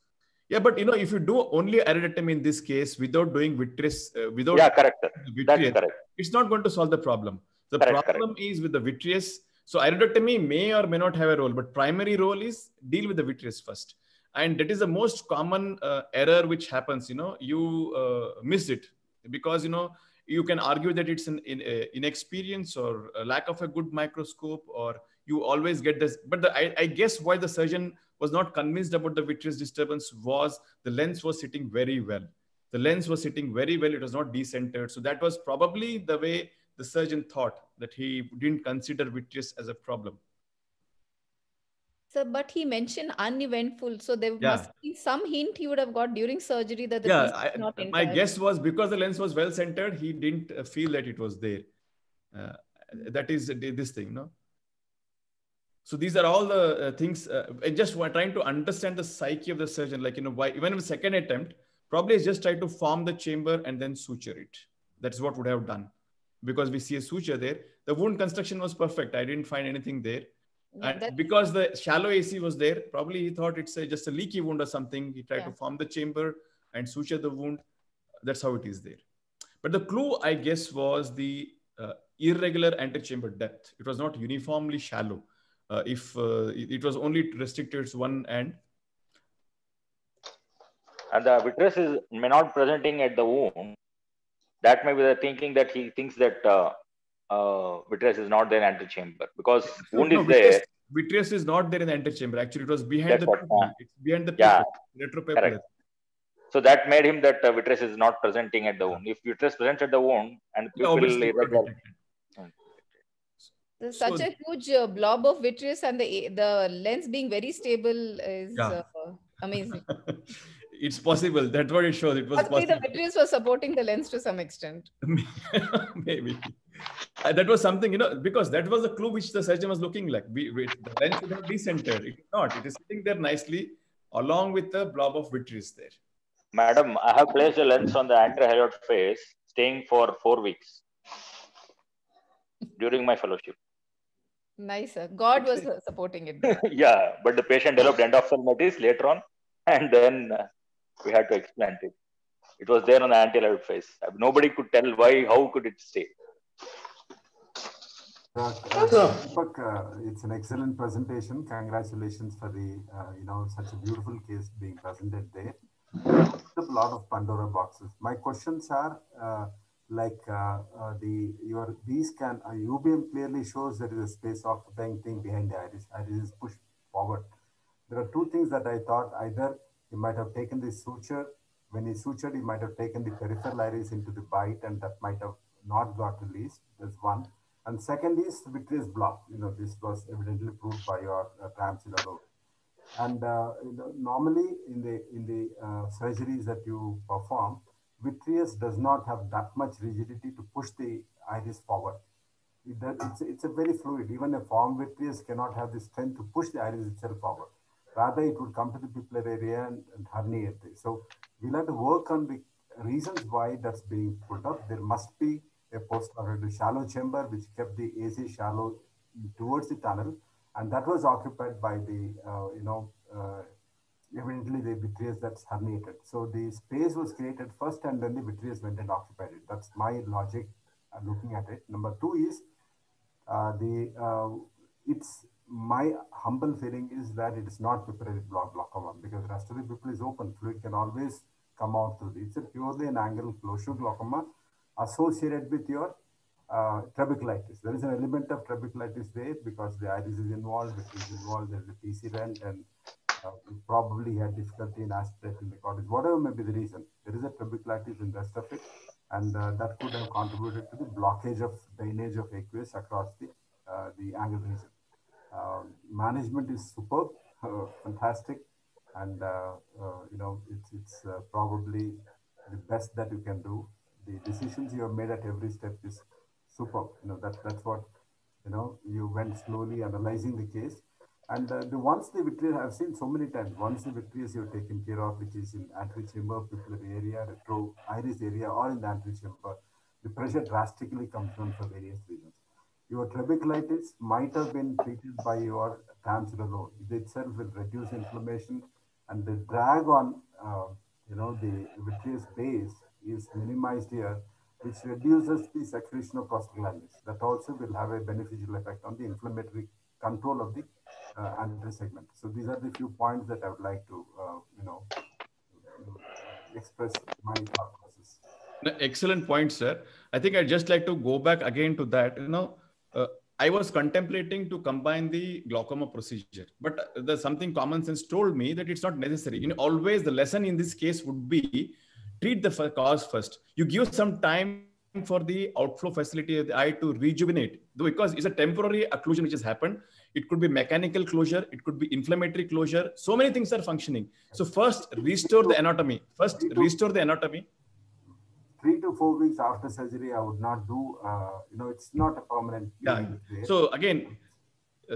Yeah, but you know, if you do only iridectomy in this case without doing vitreous, uh, without
Yeah, correct,
vitreous,
correct.
it's not going to solve the problem. The
Correct,
problem is with the vitreous. So iridectomy may or may not have a role, but primary role is deal with the vitreous first. And that is the most common uh, error which happens. You know, you uh, miss it because you know you can argue that it's an in, uh, inexperience or lack of a good microscope, or you always get this. But the, I, I guess why the surgeon was not convinced about the vitreous disturbance was the lens was sitting very well. The lens was sitting very well. It was not decentered. So that was probably the way the surgeon thought that he didn't consider vitreous as a problem.
So, but he mentioned uneventful. So there
Yeah.
must be some hint he would have got during surgery that the
yeah, I,
not
my guess was because the lens was well centered, he didn't uh, feel that it was there. Uh, that is uh, this thing, no? So these are all the uh, things. Uh, I just wa- trying to understand the psyche of the surgeon. Like you know, why even with second attempt, probably just try to form the chamber and then suture it. That's what would have done, because we see a suture there. The wound construction was perfect. I didn't find anything there.
Yeah,
And because the shallow AC was there, probably he thought it's a, just a leaky wound or something. He tried
Yeah.
to form the chamber and suture the wound. That's how it is there. But the clue, I guess, was the uh, irregular antechamber depth. It was not uniformly shallow. Uh, if uh, it, was only restricted to one end,
And the vitreous is may not presenting at the wound. That may be the thinking that he thinks that uh, uh, vitreous is not there in the antechamber because wound
No,
is
vitreous,
there.
vitreous is not there in the antechamber. Actually, it was behind
That's
the
what,
pupil. It's behind the
yeah,
pupil,
correct.
retropupillary.
So that made him that uh, vitreous is not presenting at the wound. If vitreous presents at the wound and pupil
obviously, it would have
irregular,
detected.
There's such
So-
a huge uh, blob of vitreous and the the lens being very stable is
Yeah.
uh, amazing.
it's possible. That's what it shows. It was
Possibly the vitreous was supporting the lens to some extent.
Maybe. Uh, that was something, you know, because that was the clue which the surgeon was looking like. We, we, the lens should have decentered. It is not. It is sitting there nicely along with the blob of vitreous there.
madam, I have placed a lens on the anterior face, staying for four weeks during my fellowship.
Nice. sir. God was uh, supporting it.
yeah, but the patient developed endophthalmitis later on, and then uh, we had to explant it. It was there on the anterior face. Nobody could tell why, how could it stay.
Uh, uh, Deepak, uh, it's an excellent presentation. Congratulations for the, uh, you know, such a beautiful case being presented there. A lot of Pandora boxes. My questions are uh, like uh, uh, the your B scan, uh, UBM clearly shows there is a space of occupying thing behind the iris. Iris is pushed forward. There are two things that I thought either you might have taken the suture. When he sutured, he might have taken the peripheral iris into the bite and that might have not got released. That's one. And second is vitreous block. You know, this was evidently proved by your uh, alone. And uh, normally in the in the uh, surgeries that you perform, vitreous does not have that much rigidity to push the iris forward. It does, it's, it's a very fluid. Even a form vitreous cannot have the strength to push the iris itself forward. Rather, it would come to the pupillar area and, and herniate. So we'll have to work on the reasons why that's being put up. There must be a post-operative shallow chamber which kept the AC shallow towards the tunnel, and that was occupied by the, uh, you know, uh, evidently the vitreous that's herniated. So the space was created first and then the vitreous went and occupied it. That's my logic uh, looking at it. Number two is uh, the uh, it's my humble feeling is that it is not pupillary block glaucoma because the rest of the pupil is open. Fluid can always come out through it. It's a purely an angle closure glaucoma associated with your uh, trabeculitis. There is an element of trabeculitis there because the iris is involved, it is involved, there is a PC rent, and uh, probably had difficulty in aspirating the cortex. Whatever may be the reason, there is a trabeculitis in rest of it, and uh, that could have contributed to the blockage of drainage of aqueous across the uh, the angle region. Uh, management is superb, uh, fantastic, and uh, you know it's it's probably the best that you can do. The decisions you have made at every step is superb. You know that that's what you know. You went slowly analyzing the case, and uh, the once the vitreous I've seen so many times. Once the vitreous you're taken care of, which is in anterior chamber, pupillary area, retro iris area, or in the anterior chamber, the pressure drastically comes down for various reasons. Your trabeculitis might have been treated by your alone. It itself will reduce inflammation, and the drag on uh, you know the vitreous base is minimized here which reduces the secretion of prostaglandins. That also will have a beneficial effect on the inflammatory control of the uh, anterior segment. So these are the few points that I would like to, uh, you know, express my thought process.
Excellent point, sir. I think I'd just like to go back again to that. You know, uh, I was contemplating to combine the glaucoma procedure, but there's something common sense told me that it's not necessary. You know, always the lesson in this case would be treat the cause first. You give some time for the outflow facility of the eye to rejuvenate because it's a temporary occlusion which has happened. It could be mechanical closure. It could be inflammatory closure. So many things are functioning. So first restore the anatomy. First restore the anatomy.
Three to four weeks after surgery, I would not do, uh, you know, it's not a permanent.
Yeah. So again,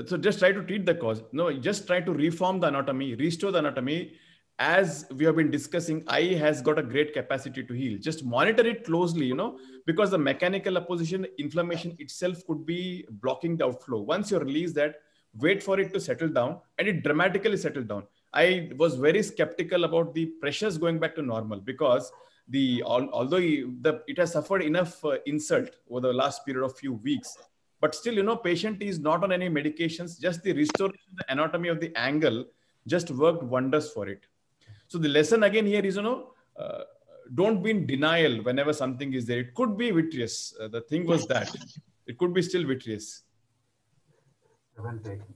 so just try to treat the cause. No, just try to reform the anatomy, restore the anatomy as we have been discussing, eye has got a great capacity to heal. Just monitor it closely, you know, because the mechanical opposition inflammation itself could be blocking the outflow. Once you release that, wait for it to settle down and it dramatically settled down. I was very skeptical about the pressures going back to normal because the although the it has suffered enough uh, insult over the last period of few weeks, but still, you know, patient is not on any medications. Just the restoration of the anatomy of the angle just worked wonders for it. So the lesson again here is, you know, uh, don't be in denial whenever something is there. It could be vitreous. Uh, the thing was that it could be still vitreous.
Well taken.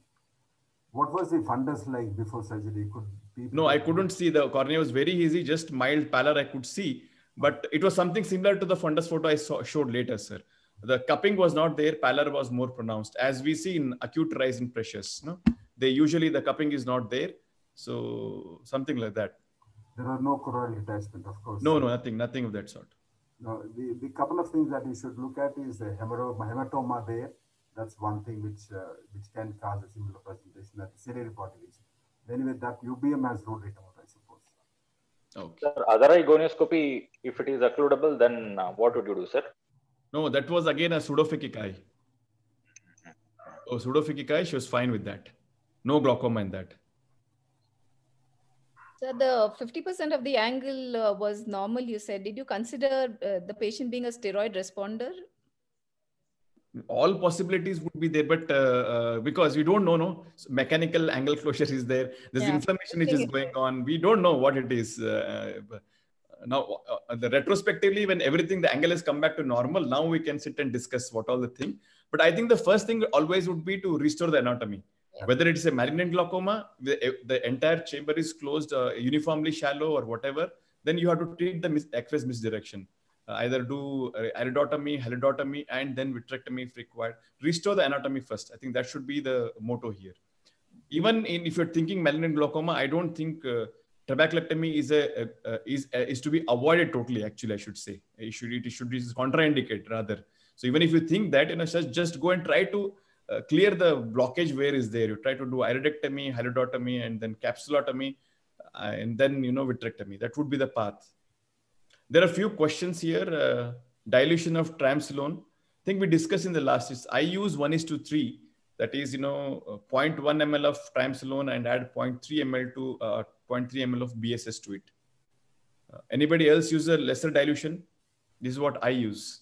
What was the fundus like before surgery? Could
no, I couldn't see. The cornea was very easy, just mild pallor I could see. But it was something similar to the fundus photo I saw, showed later, sir. The cupping was not there, pallor was more pronounced. As we see in acute rise in pressures, no? they usually the cupping is not there. So something like that.
There are no choroidal detachment, of course.
No, no, nothing, nothing of that sort.
No, the, the couple of things that you should look at is the hematoma there. That's one thing which uh, which can cause a similar presentation at the ciliary population. Anyway, that UBM has ruled it out, I suppose.
Okay. Sir, other gonioscopy, if it is occludable, then uh, what would you do, sir?
No, that was again a pseudophakic eye. Oh, pseudophakic eye, she was fine with that. No glaucoma in that.
So the 50% of the angle uh, was normal, you said. Did you consider uh, the patient being a steroid responder?
All possibilities would be there, but uh, uh because we don't know, no, so mechanical angle closure is there. There's yeah, inflammation which is going on. We don't know what it is. Uh, now, uh, the retrospectively, when everything, the angle has come back to normal, now we can sit and discuss what all the thing. But I think the first thing always would be to restore the anatomy whether it's a malignant glaucoma, the, the entire chamber is closed uh, uniformly shallow or whatever, then you have to treat the mis- aqueous misdirection. Uh, either do uh, iridotomy, hyaloidotomy, and then vitrectomy if required. Restore the anatomy first. I think that should be the motto here. Even in, if you're thinking malignant glaucoma, I don't think uh, trabeculectomy is a, a, is a, is to be avoided totally. Actually, I should say it should it should be contraindicated rather. So even if you think that, you know, just just go and try to uh, clear the blockage where is there. You try to do iridotomy, hyaloidotomy, and then capsulotomy, uh, and then you know vitrectomy. That would be the path. There are a few questions here. Uh, dilution of triamcinolone. I think we discussed in the last. Is I use one is to three. That is, you know, uh, 0.1 ml of triamcinolone and add 0.3 ml to uh, 0.3 ml of BSS to it. Anybody else use a lesser dilution? This is what I use.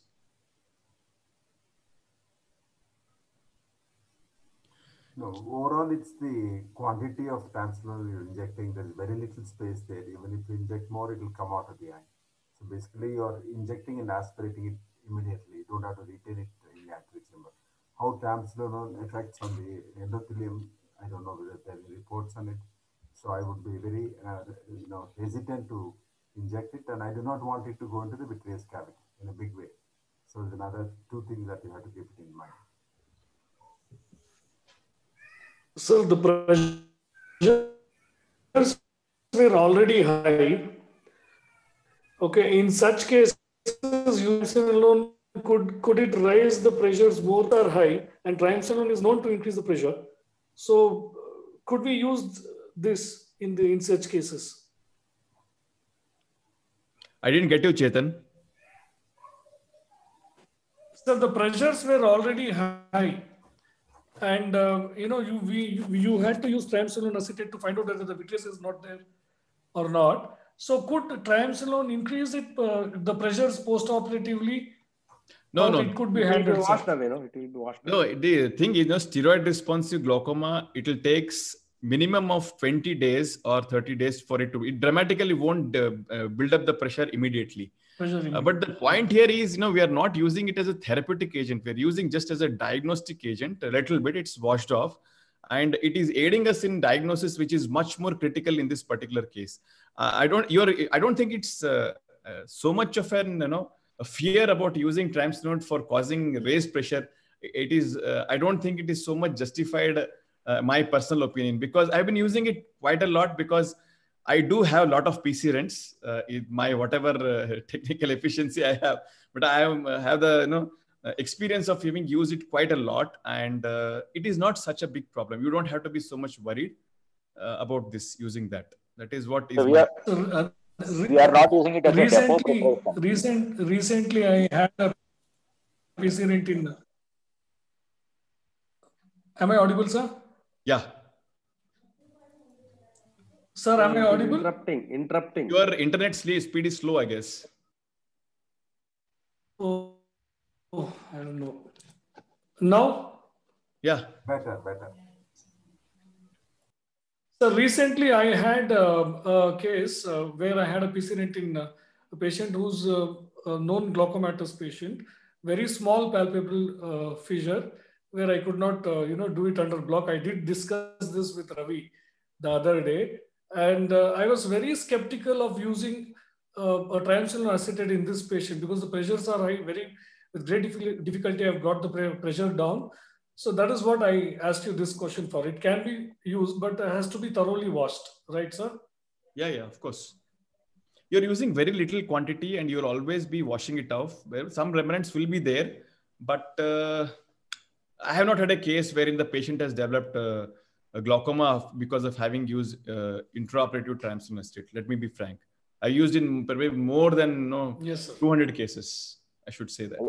No, overall, it's the quantity of triamcinolone you're injecting. There is very little space there. Even if you inject more, it will come out of the eye. So basically, you're injecting and aspirating it immediately. You don't have to retain it in the antechamber. How triamcinolone affects on the endothelium, I don't know whether there are reports on it. So I would be very, uh, you know, hesitant to inject it, and I do not want it to go into the vitreous cavity in a big way. So there's another two things that you have to keep it in mind.
So the pressures were already high. Okay, in such cases, triamcinolone could could it raise the pressures? Both are high, and triamcinolone is known to increase the pressure. So, could we use this in the in such cases?
I didn't get you, Chetan.
So the pressures were already high and uh, you know you we you, you had to use triamcinolone acetate to find out whether the vitreous is not there or not so could triamcinolone increase it uh, the pressures post operatively
no no
it could be
It will be
handled
washed
sir?
away, no? It will be washed
no
away.
the thing is no steroid responsive glaucoma it will takes minimum of 20 days or 30 days for it to it dramatically won't uh, uh, build up the pressure immediately
pressure
Uh, but the point here is, you know, we are not using it as a therapeutic agent. We're using just as a diagnostic agent. A little bit, it's washed off, and it is aiding us in diagnosis, which is much more critical in this particular case. Uh, I don't, you're, I don't think it's uh, uh, so much of an, you know, a fear about using triamcinolone for causing raised pressure. It is, uh, I don't think it is so much justified. Uh, my personal opinion, because I've been using it quite a lot because I do have a lot of PC rents uh, in my whatever uh, technical efficiency I have, but I am, uh, have the you know uh, experience of having used it quite a lot, and uh, it is not such a big problem. You don't have to be so much worried uh, about this using that. That is what is.
So we are,
Uh,
we are not using it as a depot
recently
preparation.
recent recently i had a PC rent in am i audible sir
yeah,
sir am i
It is
audible
Interrupting, interrupting.
your internet speed is slow, I guess.
oh, oh i don't know now
Yeah,
Better, better.
So recently, I had uh, a case uh, where I had a patient in uh, a patient who's uh, a known glaucomatous patient, very small palpebral uh, fissure, where I could not, uh, you know, do it under block. I did discuss this with Ravi the other day, and uh, I was very skeptical of using uh, a triamcinolone acetate in this patient because the pressures are high. Very with great difficulty, I've got the pressure down. So that is what I asked you this question for. It can be used, but it has to be thoroughly washed, right, sir?
yeah, yeah, of course. You're using very little quantity, and you'll always be washing it off. Well, some remnants will be there, but uh, I have not had a case wherein the patient has developed uh, glaucoma because of having used uh, intraoperative triamcinolone acetate. Let me be frank. I used in probably more than no
Yes,
200 cases. I should say that.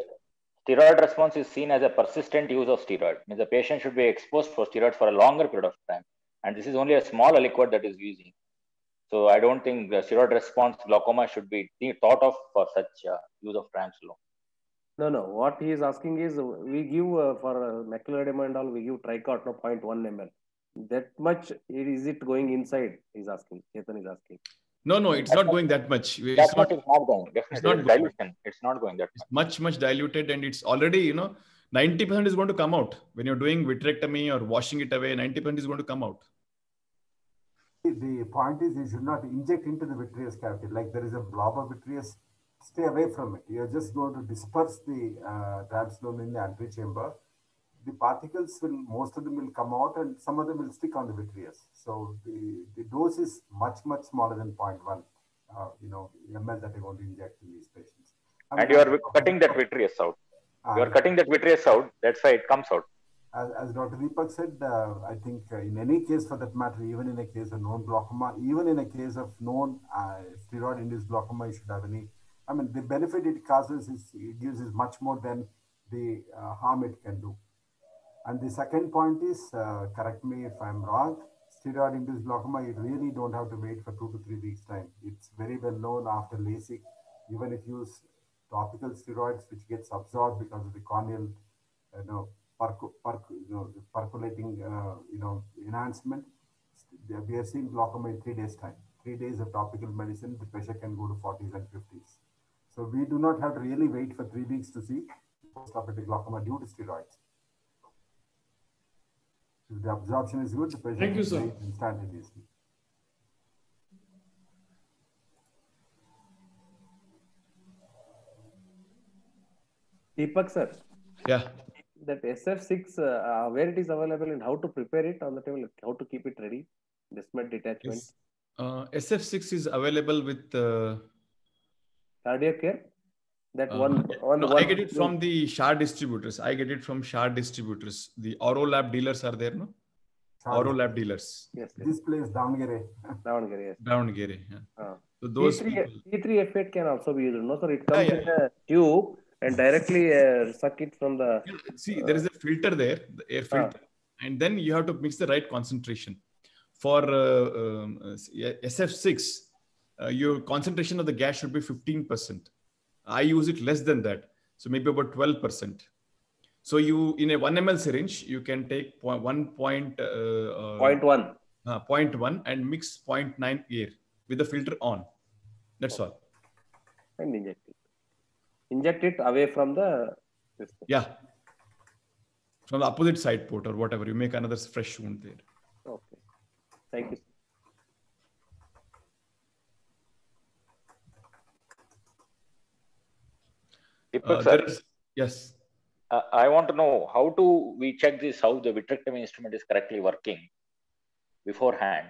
Steroid response is seen as a persistent use of steroid. Means the patient should be exposed for steroid for a longer period of time. And this is only a small aliquot that is using. So I don't think the steroid response glaucoma should be thought of for such uh, use of triamcinolone.
No, no. What he is asking is we give uh, for uh, macular edema and all, we give Tricort, no 0.1 ml. That much is it going inside? He's asking. Chetan is asking.
No, no, it's not going that much.
That
It's
much
not
is not going. Definitely,
not
it's
going.
dilution. It's not going that
it's
much.
much, much diluted, and it's already, you know, 90% is going to come out when you're doing vitrectomy or washing it away. 90% is going to come out.
The point is you should not inject into the vitreous cavity. Like there is a blob of vitreous, stay away from it. You're just going to disperse the uh, triamcinolone in the antechamber. The particles will, most of them will come out and some of them will stick on the vitreous. So the, the dose is much, much smaller than 0.1, uh, you know, ml that you're going to inject in these patients. I
And you are cutting that vitreous out.
uh,
You are cutting that vitreous out. That's why it comes out.
as, as Dr. Deepak said, uh, I think uh, in any case for that matter, even in a case of known glaucoma, even in a case of known uh, steroid-induced glaucoma, you should have any. I mean, the benefit it causes is it gives is much more than the uh, harm it can do. And the second point is, uh, correct me if I'm wrong, steroid-induced glaucoma, you really don't have to wait for two to three weeks time. It's very well known after LASIK, even if you use topical steroids, which gets absorbed because of the corneal, you know, perco, you know, percolating, uh, you know, enhancement. We are seeing glaucoma in three days time. Three days of topical medicine, the pressure can go to 40s and 50s. So we do not have to really wait for three weeks to see postoperative glaucoma due to steroids. If the absorption is good, the patient
Thank you,
will
sir.
bleed instantaneously.
Deepak sir,
Yeah.
that SF6, uh, uh, where it is available and how to prepare it on the table, how to keep it ready, This Descemet detachment,
Yes. Uh, SF6 is available with. Uh,
cardiac care. That
uh,
one, one,
no,
one
I get it from the Shard distributors. I get it from Shard distributors. The Aurolab dealers are there, no? Aurolab dealers.
Yes, yes.
This place, Davangere.
Davangere, yes.
Davangere. Yeah.
Ah.
So those
T3,
people,
C3F8 can also be used. No, sir, it comes
yeah.
in a tube and directly uh, suck it from the.
see, there is a filter there, the air
Ah.
filter, and then you have to mix the right concentration. For uh, um, uh, SF6, uh, your concentration of the gas should be 15%. I use it less than that, so maybe about 12%. So you, in a 1 ml syringe, you can take point, 1 point, uh, uh,
Point one.
uh, 0.1 and mix 0.9 air with the filter on. That's all.
and inject it. Inject it away from the. Thing.
Yeah. From the opposite side port or whatever, you make another fresh wound there.
Okay. Thank you.
Deepak
Uh,
sir,
is, yes.
uh, I want to know how do we check this, how the vitrectomy instrument is correctly working beforehand?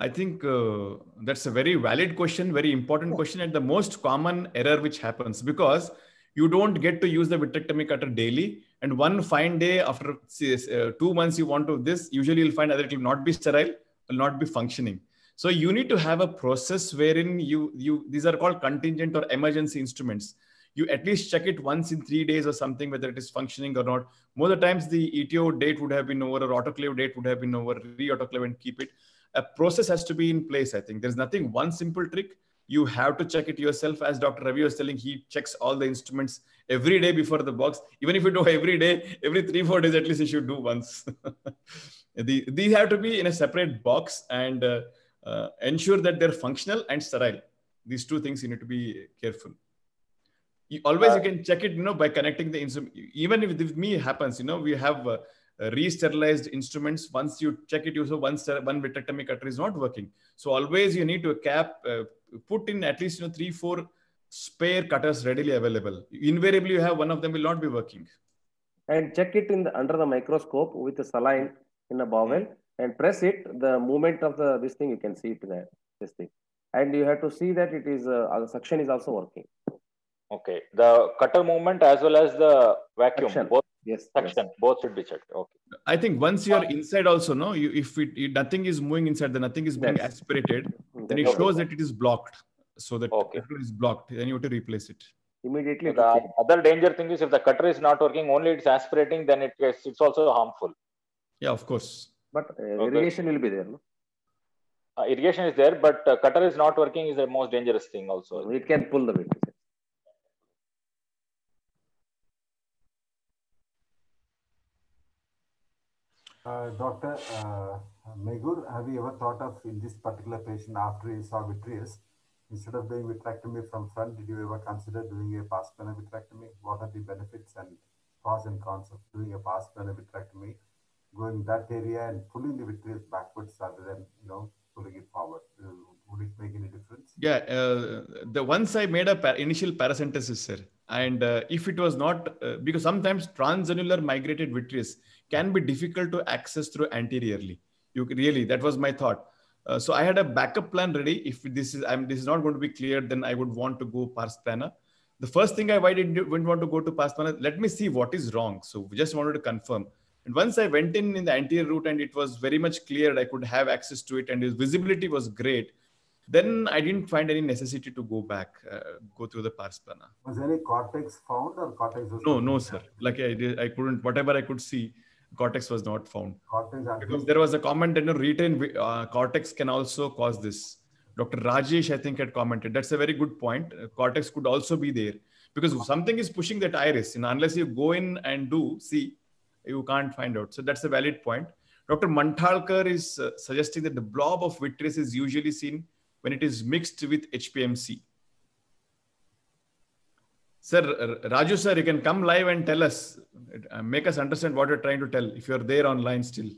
I think uh, that's a very valid question, very important question, and the most common error which happens because you don't get to use the vitrectomy cutter daily. And one fine day after say, uh, two months, you want to this, usually you'll find either it will not be sterile, will not be functioning. So you need to have a process wherein you you these are called contingent or emergency instruments. You at least check it once in three days or something whether it is functioning or not. More the times the ETO date would have been over or autoclave date would have been over. Re-autoclave and keep it. A process has to be in place. I think there's nothing one simple trick. You have to check it yourself. As Dr. Ravi was telling, he checks all the instruments every day before the box. Even if you do every day, every three four days at least you should do once. the, these have to be in a separate box and. Uh, uh, ensure that they're functional and sterile. These two things you need to be careful. You, always you can check it, you know, by connecting the instrument. Even if with me happens, you know, we have uh, uh, re-sterilized instruments. Once you check it, you so one one vitrectomy cutter is not working. So always you need to cap, uh, put in at least you know three four spare cutters readily available. Invariably, you have one of them will not be working.
And check it in the, under the microscope with a saline in a bowel and press it. The movement of the this thing you can see it there. This thing, and you have to see that it is uh, uh, suction is also working.
Okay, the cutter movement as well as the vacuum,
Suction.
both
Yes. yes.
suction, both should be checked. Okay.
I think once you are inside, also, no, you, if it, it- nothing is moving inside, then nothing is being
Yes.
aspirated, then it
Then
shows that it is blocked. So that
Okay.
cutter is blocked, then you have to replace it.
immediately.
The
to change.
other danger thing is if the cutter is not working, only it's aspirating, then it it's also harmful.
Yeah, of course.
But uh, irrigation will be there. No?
Uh, irrigation is there, but uh, cutter is not working is the most dangerous thing also.
It can pull the vitreous.
Uh, Doctor uh, Megur, have you ever thought of in this particular patient after you saw vitreous, instead of doing vitrectomy from front, did you ever consider doing a pars plana vitrectomy? What are the benefits and pros and cons of doing a pars plana vitrectomy, going that area and pulling the vitreous backwards rather than you know pulling it forward? Uh, would it make any difference?
Yeah, uh, the once I made a pa- initial paracentesis, sir, and uh, if it was not uh, because sometimes transannular migrated vitreous can be difficult to access through anteriorly. You really that was my thought. Uh, so I had a backup plan ready. If this is I'm, this is not going to be clear, then I would want to go pars plana. the first thing I why didn't, didn't want to go to pars plana, let me see what is wrong. So we just wanted to confirm. And once I went in in the anterior route and it was very much clear, I could have access to it and its visibility was great. Then I didn't find any necessity to go back, uh, go through the pars plana.
Was any cortex found or cortex was
No, no, sir. Like I did, I couldn't, whatever I could see, cortex was not found.
Cortex
Because there was a comment that you know, retained uh, cortex can also cause this. Dr. Rajesh, I think, had commented. That's a very good point. Uh, cortex could also be there because something is pushing that iris. And unless you go in and do see, you can't find out. So that's a valid point. Dr. Mantalkar is uh, suggesting that the blob of vitreous is usually seen when it is mixed with HPMC. Sir, Raju sir, you can come live and tell us, uh, make us understand what you're trying to tell if you're there online still.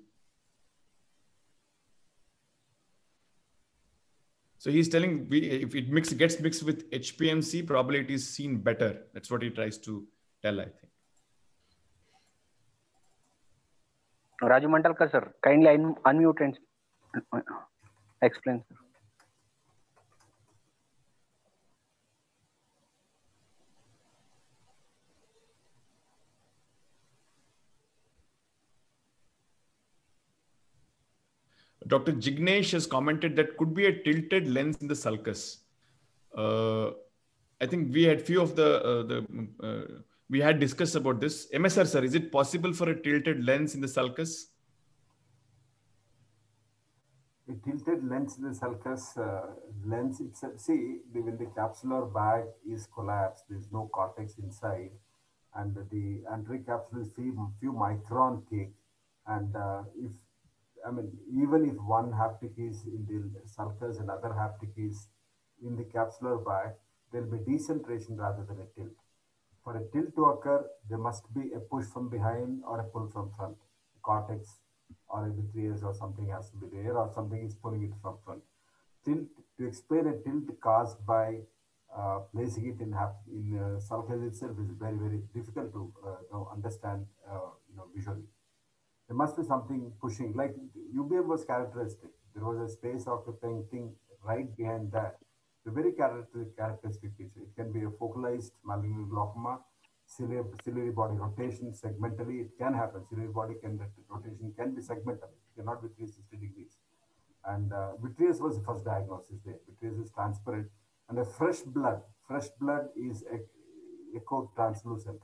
So he's telling we if it mix gets mixed with HPMC, probably it is seen better. That's what he tries to tell, I think.
Raju Mantalkar, sir, kindly un- unmute and explain. Sir.
Dr. Jignesh has commented that could be a tilted lens in the sulcus. Uh, I think we had few of the uh, the uh, we had discussed about this. MSR sir, is it possible for a tilted lens in the sulcus?
A tilted lens in the sulcus uh, lens itself. See, the, when the capsular bag is collapsed, there is no cortex inside, and the anterior capsule is few, few micron thick. And uh, if I mean, even if one haptic is in the sulcus and other haptic is in the capsular bag, there will be decentration rather than a tilt. For a tilt to occur, there must be a push from behind or a pull from front. Cortex or a vitreous or something has to be there or something is pulling it from front. Tilt, to explain a tilt caused by uh, placing it in, in uh, sulcus itself is very, very difficult to uh, understand uh, you know, visually there must be something pushing. Like UBM was characteristic. There was a space occupying thing right behind that. The very characteristic, feature. It can be a focalized malignant glaucoma, ciliary, ciliary body rotation segmentally. It can happen. Ciliary body can rotation can be segmental. It cannot be 360 degrees. And uh, vitreous was the first diagnosis there. Vitreous is transparent, and a fresh blood. Fresh blood is a echo translucent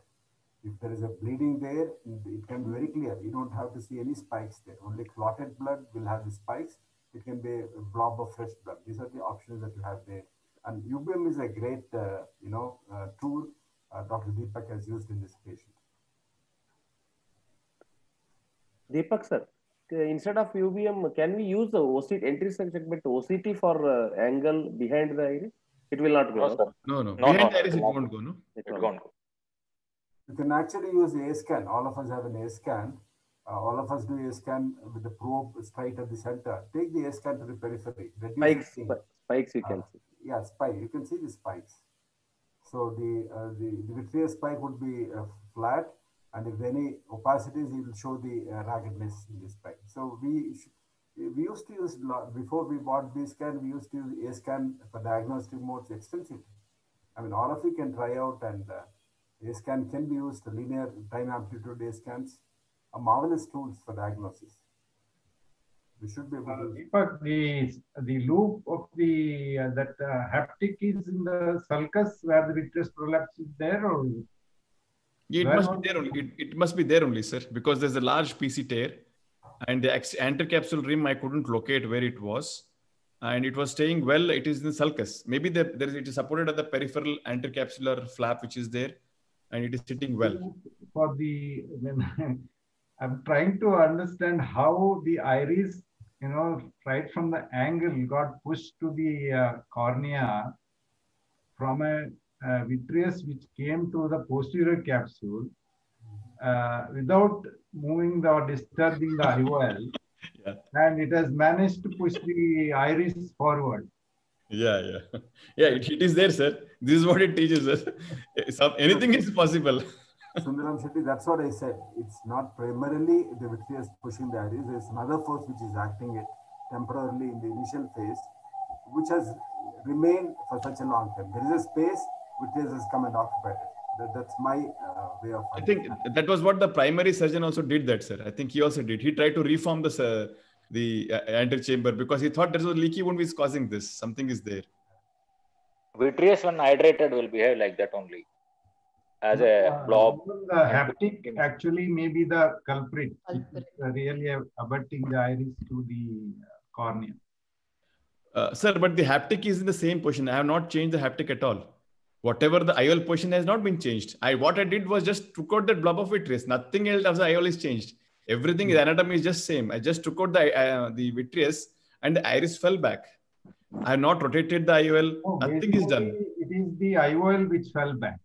if there is a bleeding there, it can be very clear. You don't have to see any spikes there. Only clotted blood will have the spikes. It can be a blob of fresh blood. These are the options that you have there. And UBM is a great, uh, you know, uh, tool uh, Dr. Deepak has used in this patient.
Deepak sir, instead of UBM, can we use the OCT entry segment OCT for uh, angle behind the iris? It will not go.
No, sir.
No, no.
No,
Behind
no,
the iris,
it
it
won't.
won't go, no?
It
It
won't.
won't go.
You can actually use the A scan. All of us have an A scan. Uh, all of us do A scan with the probe straight at the center. Take the A scan to the periphery.
Spikes, spikes you can
Uh,
see.
yeah, spike. You can see the spikes. So the uh, the, the vitreous spike would be uh, flat, and if any opacities, it will show the uh, raggedness in the spike. So we we used to use before we bought B scan. We used to use A scan for diagnostic modes extensively. I mean, all of you can try out, and uh, A scan can be used. Linear time amplitude A scans are marvelous tools for diagnosis. We should be able
Uh,
to.
Deepak, the, the loop of the, uh, that uh, haptic is in the sulcus where the vitreous prolapse is there or?
It
Where
must
was-
be there only. It, it must be there only, sir, because there's a large PC tear, and the ex- antercapsule rim I couldn't locate where it was, and it was staying well. It is in the sulcus. Maybe the, there is it is supported at the peripheral antercapsular flap, which is there, and it is sitting well.
For the, when I'm trying to understand how the iris, you know, right from the angle got pushed to the uh, cornea from a uh, vitreous which came to the posterior capsule uh, without moving the, or disturbing the IOL.
Yeah.
And it has managed to push the iris forward.
Yeah, yeah, yeah. It, it is there, sir. This is what it teaches us. Anything is possible.
Sundaram Shetty, that's what I said. It's not primarily the vitreous pushing the iris. There's another force which is acting it temporarily in the initial phase, which has remained for such a long time. There is a space, vitreous has come and occupied it. That, that's my uh, way of.
I think that was what the primary surgeon also did. That sir, I think he also did. He tried to reform the uh, the uh, antechamber because he thought there's a leaky wound which is causing this. Something is there.
Vitreous when hydrated will behave like that only, as a
Uh,
blob.
The haptic actually may be the culprit.
Culprit.
really abutting the iris to the cornea.
Uh, sir, but the haptic is in the same position. I have not changed the haptic at all. Whatever the IOL position has not been changed. I what I did was just took out that blob of vitreous. Nothing else of the IOL is changed. Everything is anatomy is just same. I just took out the uh, the vitreous and the iris fell back. I have not rotated the IOL.
No,
Nothing is done.
It is the IOL which fell back.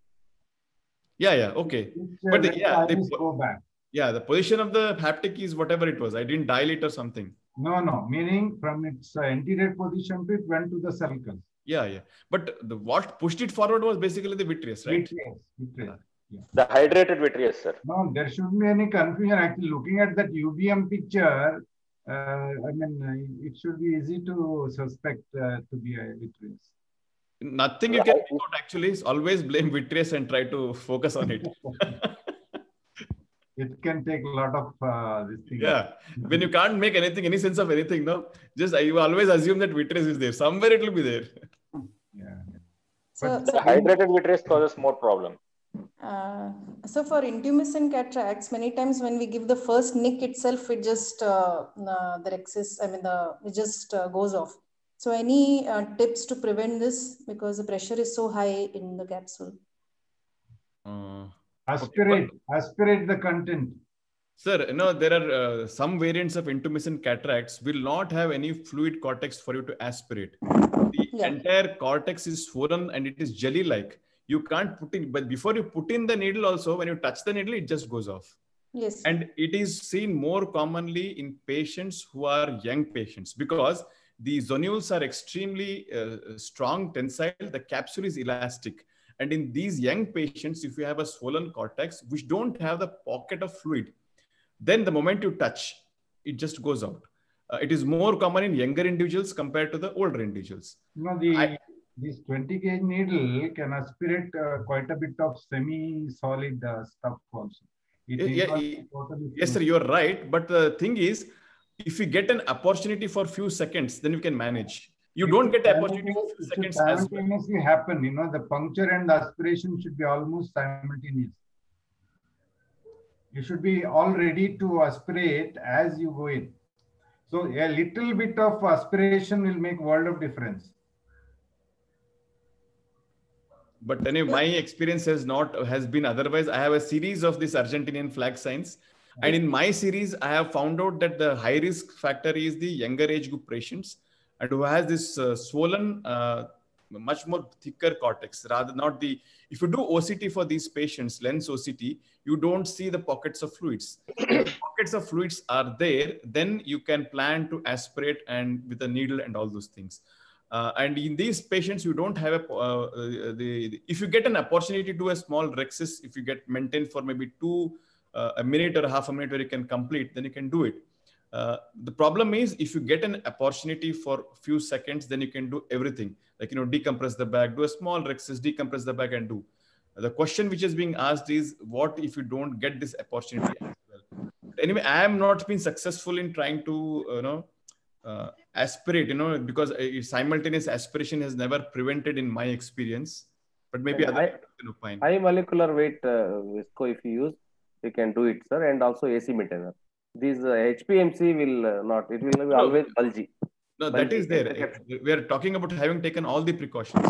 Yeah, yeah, okay.
Which,
But the- yeah, the
go back.
Yeah, the position of the haptic is whatever it was. I didn't dial it or something.
No, no, meaning from its uh, anterior position to it went to the sulcus.
Yeah, yeah. But the what pushed it forward was basically the vitreous, right?
Vitreous, vitreous. Yeah.
The hydrated vitreous, sir.
No, there shouldn't be any confusion. Actually, looking at that UBM picture, uh, I mean, uh, it should be easy to suspect uh, to be a vitreous.
Nothing you can make out actually. is Always blame vitreous and try to focus on it.
It can take a lot of uh, this thing.
yeah. When you can't make anything, any sense of anything, no, just I always assume that vitreous is there. Somewhere it will be there.
Yeah.
So,
The hydrated vitreous causes more problem.
uh, so for intumescent cataracts, many times when we give the first nick itself, it just uh, uh, the rexis, I mean the it just uh, goes off. So any uh, tips to prevent this because the pressure is so high in the capsule?
Uh,
Aspirate, aspirate the content.
Sir, you know, there are uh, some variants of intumescent cataracts will not have any fluid cortex for you to aspirate. The
Yeah.
entire cortex is swollen and it is jelly like. You can't put in, but before you put in the needle, also, when you touch the needle, it just goes off.
Yes.
And it is seen more commonly in patients who are young patients because the zonules are extremely uh, strong tensile, the capsule is elastic. And in these young patients, if you have a swollen cortex, which don't have the pocket of fluid, then the moment you touch, it just goes out. Uh, it is more common in younger individuals compared to the older individuals.
You know, the
I-
this 20 gauge needle can aspirate uh, quite a bit of semi-solid uh, stuff also. It
Yeah, yeah,
not be
yeah.
totally
Yes, sir, you're right. But the thing is, if you get an opportunity for few seconds, then you can manage. You
It
don't get the opportunity for few seconds as well.
simultaneously happen. You know, the puncture and the aspiration should be almost simultaneous. You should be all ready to aspirate as you go in. So a little bit of aspiration will make world of difference.
But anyway, my experience has not has been otherwise. I have a series of these Argentinian flag signs, and in my series, I have found out that the high risk factor is the younger age group patients, and who has this uh, swollen, uh, much more thicker cortex. Rather, not the if you do OCT for these patients, lens OCT, you don't see the pockets of fluids. Pockets of fluids are there, then you can plan to aspirate and with a needle and all those things. Uh, and in these patients, you don't have a, uh, uh, the, the- if you get an opportunity to do a small rexis, if you get maintained for maybe two, uh, a minute or a half a minute where you can complete, then you can do it. Uh, the problem is if you get an opportunity for a few seconds, then you can do everything. Like, you know, decompress the bag, do a small rexis, decompress the bag and do. The question which is being asked is what if you don't get this opportunity as well? Anyway, I am not been successful in trying to, you know, uh, aspirate, you know, because uh, simultaneous aspiration has never prevented in my experience. But maybe
And
other
I-
people can opine.
High molecular weight uh, visco, if you use, you can do it, sir, and also AC maintainer. These uh, HPMC will uh, not, it will be
No.
always bulgy.
No,
Well,
that is there. We are talking about having taken all the precautions.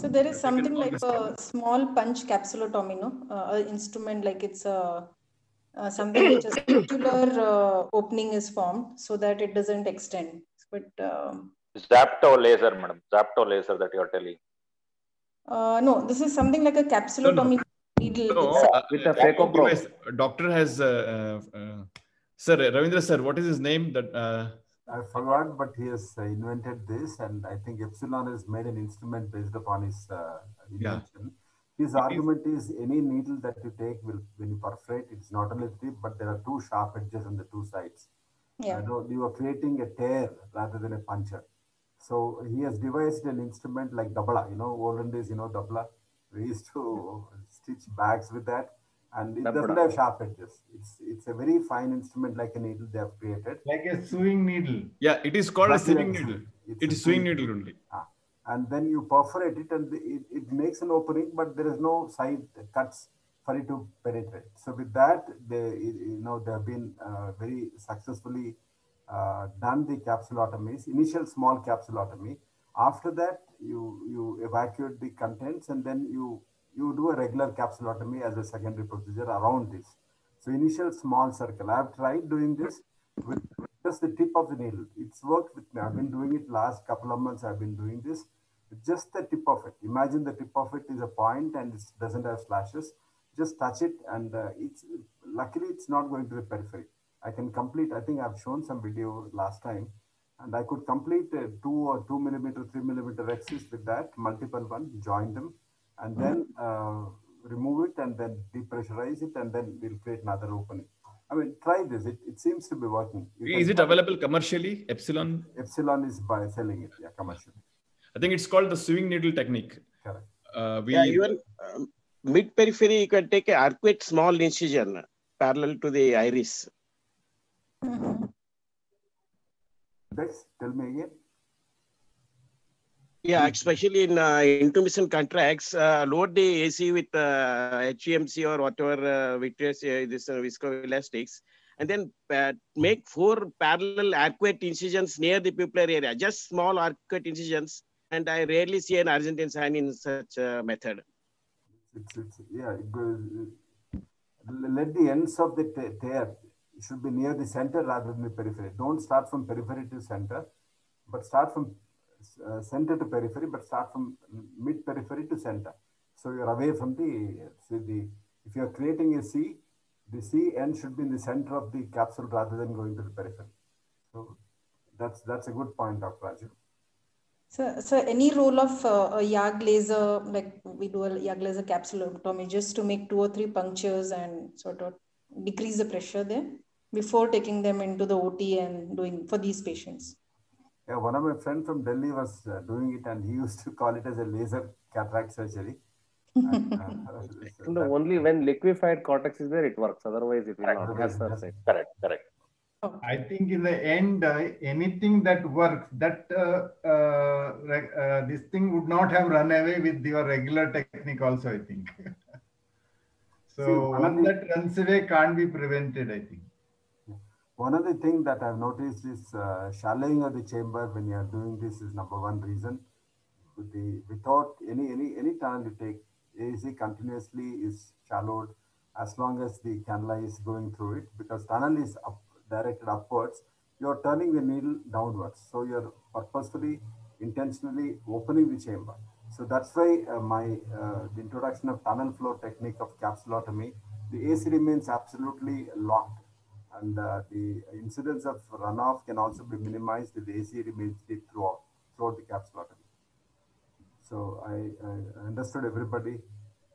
So there is something like a small punch capsulotomy, no? Uh, a instrument like it's a uh, something which a circular uh, opening is formed so that it doesn't extend. But um,
Zepto laser, madam. Zepto laser that you are telling.
uh, no, this is something like a capsulotomy needle.
No,
itself.
uh,
With a
uh,
phaco probe.
Doctor has, uh, uh, uh, sir, Ravindra sir, what is his name? That uh,
I forgot, but he has uh, invented this, and I think Epsilon has made an instrument based upon his uh,
Yeah.
invention. His argument is any needle that you take will, when you perforate, it's not only deep, but there are two sharp edges on the two sides.
Yeah.
You, know, you are creating a tear rather than a puncture. So he has devised an instrument like Dabla, you know, olden days, you know, Dabla. We used to stitch bags with that, and it
That's
doesn't
what
have sharp edges. It's it's a very fine instrument like a needle they have created.
Like a sewing needle.
Yeah, it is called a sewing needle.
it's
It
a
sewing needle only.
Ah, and then you perforate it and it, it makes an opening, but there is no side cuts for it to penetrate. So with that, they, you know, they have been uh, very successfully uh, done the capsulotomies, initial small capsulotomy. After that, you, you evacuate the contents and then you, you do a regular capsulotomy as a secondary procedure around this. So initial small circle. I have tried doing this with just the tip of the needle. It's worked with me. I've been doing it last couple of months. I've been doing this just the tip of it. Imagine the tip of it is a point and it doesn't have slashes. Just touch it and uh, it's luckily it's not going to the periphery. I can complete. I think I've shown some video last time, and I could complete uh, two or two millimeter, three millimeter X's with that multiple one, join them, and then uh, remove it and then depressurize it, and then we'll create another opening. I mean, try this. It, it seems to be working. You
Is it
try
available commercially? Epsilon?
Epsilon is by selling it, yeah, commercially.
I think it's called the sewing needle technique.
Correct.
Uh, we,
Yeah, even um, mid periphery, you can take a arcuate small incision parallel to the iris.
Dex, tell me again.
Yeah, especially in uh, intumescent cataracts, uh, load the AC with uh, HPMC or whatever uh, vitreous, uh, this uh, viscoelastics, and then uh, make four parallel arcuate incisions near the pupillary area, just small arcuate incisions. And I rarely see an Argentine sign in such a method.
It's, it's, yeah, goes, let the ends of the tear should be near the center rather than the periphery. Don't start from periphery to center, but start from uh, center to periphery, but start from mid periphery to center. So you're away from the, see the, if you're creating a C, the C end should be in the center of the capsule rather than going to the periphery. So that's, that's a good point, Dr. Raju.
So, so any role of uh, a YAG laser, like we do a YAG laser capsulotomy just to make two or three punctures and sort of decrease the pressure there before taking them into the OT and doing for these patients.
Yeah, one of my friends from Delhi was uh, doing it and he used to call it as a laser cataract surgery. And, uh, so
No,
that-
only when liquefied cortex is there, it works. Otherwise, it will
Correct.
not. As sir said.
Correct, correct.
I think in the end, uh, anything that works, that uh, uh, reg- uh, this thing would not have run away with your regular technique also, I think. so
See, one
one
the-
that runs away can't be prevented, I think.
One other thing that I've noticed is uh, shallowing of the chamber when you are doing this is number one reason. The without any any any tunnel you take, AC continuously is shallowed as long as the cannula is going through it because tunnel is up, directed upwards. You're turning the needle downwards, so you're purposefully, intentionally opening the chamber. So that's why uh, my uh, the introduction of tunnel floor technique of capsulotomy, the AC remains absolutely locked and uh, the incidence of runoff can also be minimized if the AC remains deep throughout, throughout the capsulotomy. So I, I understood everybody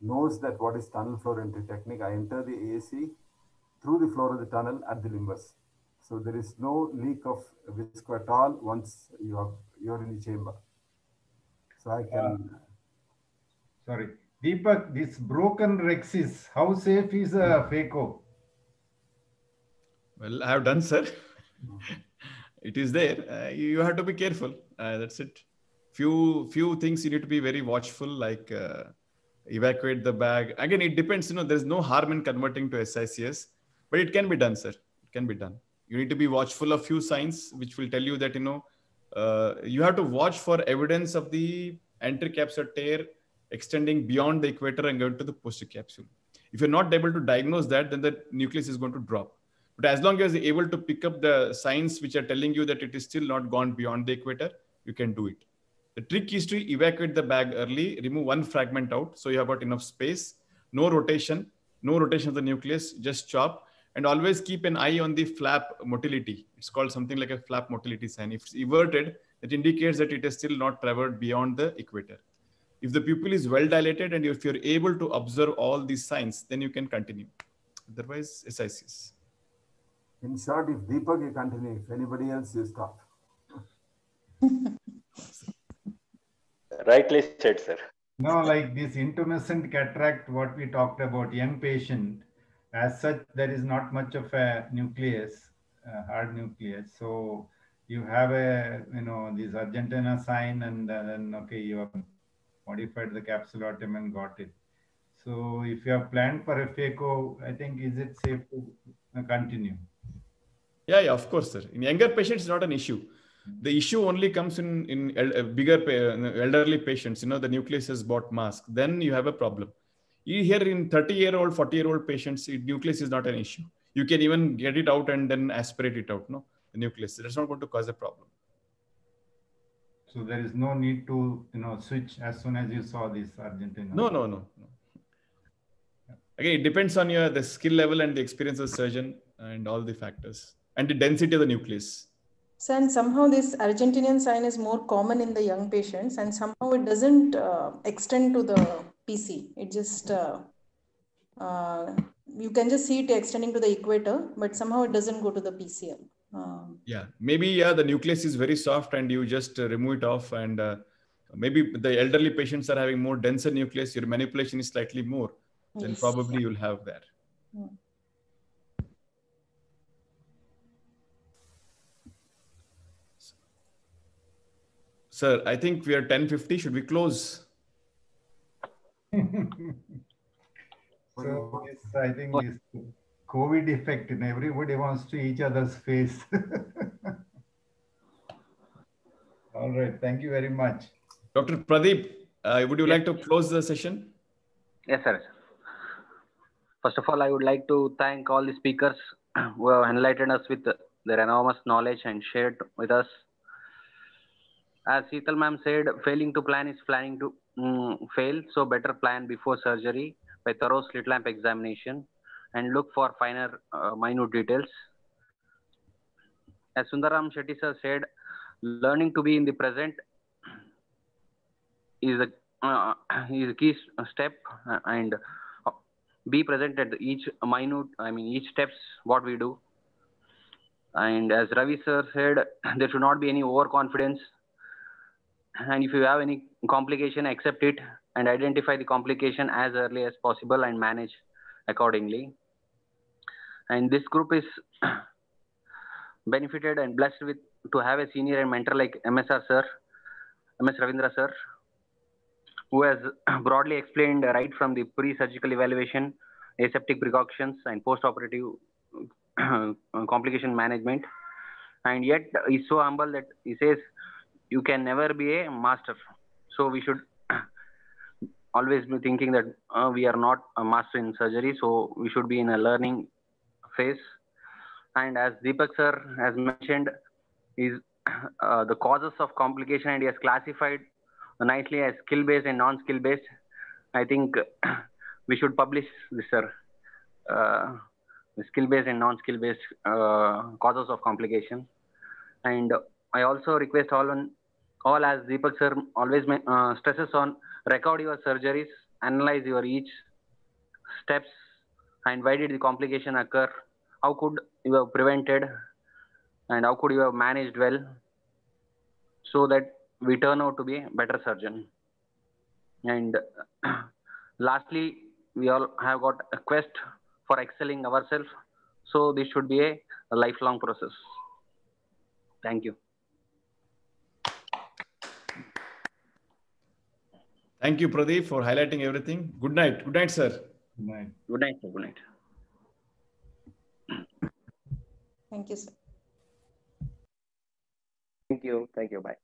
knows that what is tunnel floor entry technique. I enter the AC through the floor of the tunnel at the limbus. So there is no leak of visco at all once you have you're in the chamber. So I can
Sorry. Deepak, this broken rexis, how safe is a phaco?
Well, I have done, sir. it is there. Uh, you, have to be careful. Uh, that's it. Few few things you need to be very watchful, like uh, evacuate the bag. Again, it depends. You know, there's no harm in converting to SICS, but it can be done, sir. It can be done. You need to be watchful of few signs which will tell you that you know uh, you have to watch for evidence of the entry capsule tear extending beyond the equator and going to the posterior capsule. If you're not able to diagnose that, then the nucleus is going to drop. But as long as you're able to pick up the signs which are telling you that it is still not gone beyond the equator, you can do it. The trick is to evacuate the bag early, remove one fragment out so you have got enough space, no rotation, no rotation of the nucleus, just chop, and always keep an eye on the flap motility. It's called something like a flap motility sign. If it's everted, it indicates that it is still not traveled beyond the equator. If the pupil is well dilated and if you're able to observe all these signs, then you can continue. Otherwise, SICS.
In short, if Deepak you continue, if anybody else you stop.
Rightly said, sir.
No, like this intumescent cataract, what we talked about, young patient, as such, there is not much of a nucleus, a hard nucleus. So you have a, you know, this Argentina sign and then, okay, you have modified the capsulotomy and got it. So if you have planned for a phaco, I think is it safe to uh, continue?
Yeah, yeah, of course, sir. In younger patients, it's not an issue. The issue only comes in in uh, bigger pa- elderly patients. You know, the nucleus has bought mask. Then you have a problem. You here in 30 year old, 40 year old patients, nucleus is not an issue. You can even get it out and then aspirate it out. No, the nucleus. That's not going to cause a problem.
So there is no need to, you know, switch as soon as you saw this Argentina.
No, no, no, no. Again, it depends on your the skill level and the experience of surgeon and all the factors and the density of the nucleus.
So, and somehow this Argentinian sign is more common in the young patients, and somehow it doesn't uh, extend to the PC. It just uh, uh, you can just see it extending to the equator, but somehow it doesn't go to the PCL. Um,
Yeah, maybe yeah, the nucleus is very soft and you just uh, remove it off, and uh, maybe the elderly patients are having more denser nucleus. Your manipulation is slightly more, then
Yes.
probably you'll have that.
Hmm.
Sir, I think we are 1050. Should we close?
So this, I think this COVID effect and everybody wants to each other's face. All right, thank you very much.
Dr. Pradeep, uh, would you like to close the session?
Yes, sir. First of all, I would like to thank all the speakers who have enlightened us with their enormous knowledge and shared with us. As Seetal ma'am said, failing to plan is planning to mm, fail. So better plan before surgery by thorough slit lamp examination and look for finer, uh, minute details. As Sundaram Shetty sir said, learning to be in the present is a uh, is a key step and be present at each minute i mean each steps what we do and as ravi sir said there should not be any overconfidence and if you have any complication accept it and identify the complication as early as possible and manage accordingly and this group is benefited and blessed with to have a senior and mentor like msr sir ms ravindra sir who has broadly explained right from the pre-surgical evaluation, aseptic precautions, and post-operative complication management. And yet, he's so humble that he says, "You can never be a master." So we should always be thinking that uh, we are not a master in surgery, so we should be in a learning phase. And as Deepak sir has mentioned, is uh, the causes of complication, and he has classified nicely as skill based and non skill based. I think we should publish this, sir. Uh, the skill based and non skill based uh, causes of complication. And I also request all on all as Deepak sir always uh, stresses on record your surgeries, analyze your each steps, and why did the complication occur? How could you have prevented, and how could you have managed well, so that we turn out to be a better surgeon. And lastly, we all have got a quest for excelling ourselves. So this should be a, a lifelong process. Thank you.
Thank you, Pradeep, for highlighting everything. Good night. Good night, sir.
Good night.
Good night. sir. Good night.
thank you, sir.
Thank you. Thank you. Bye.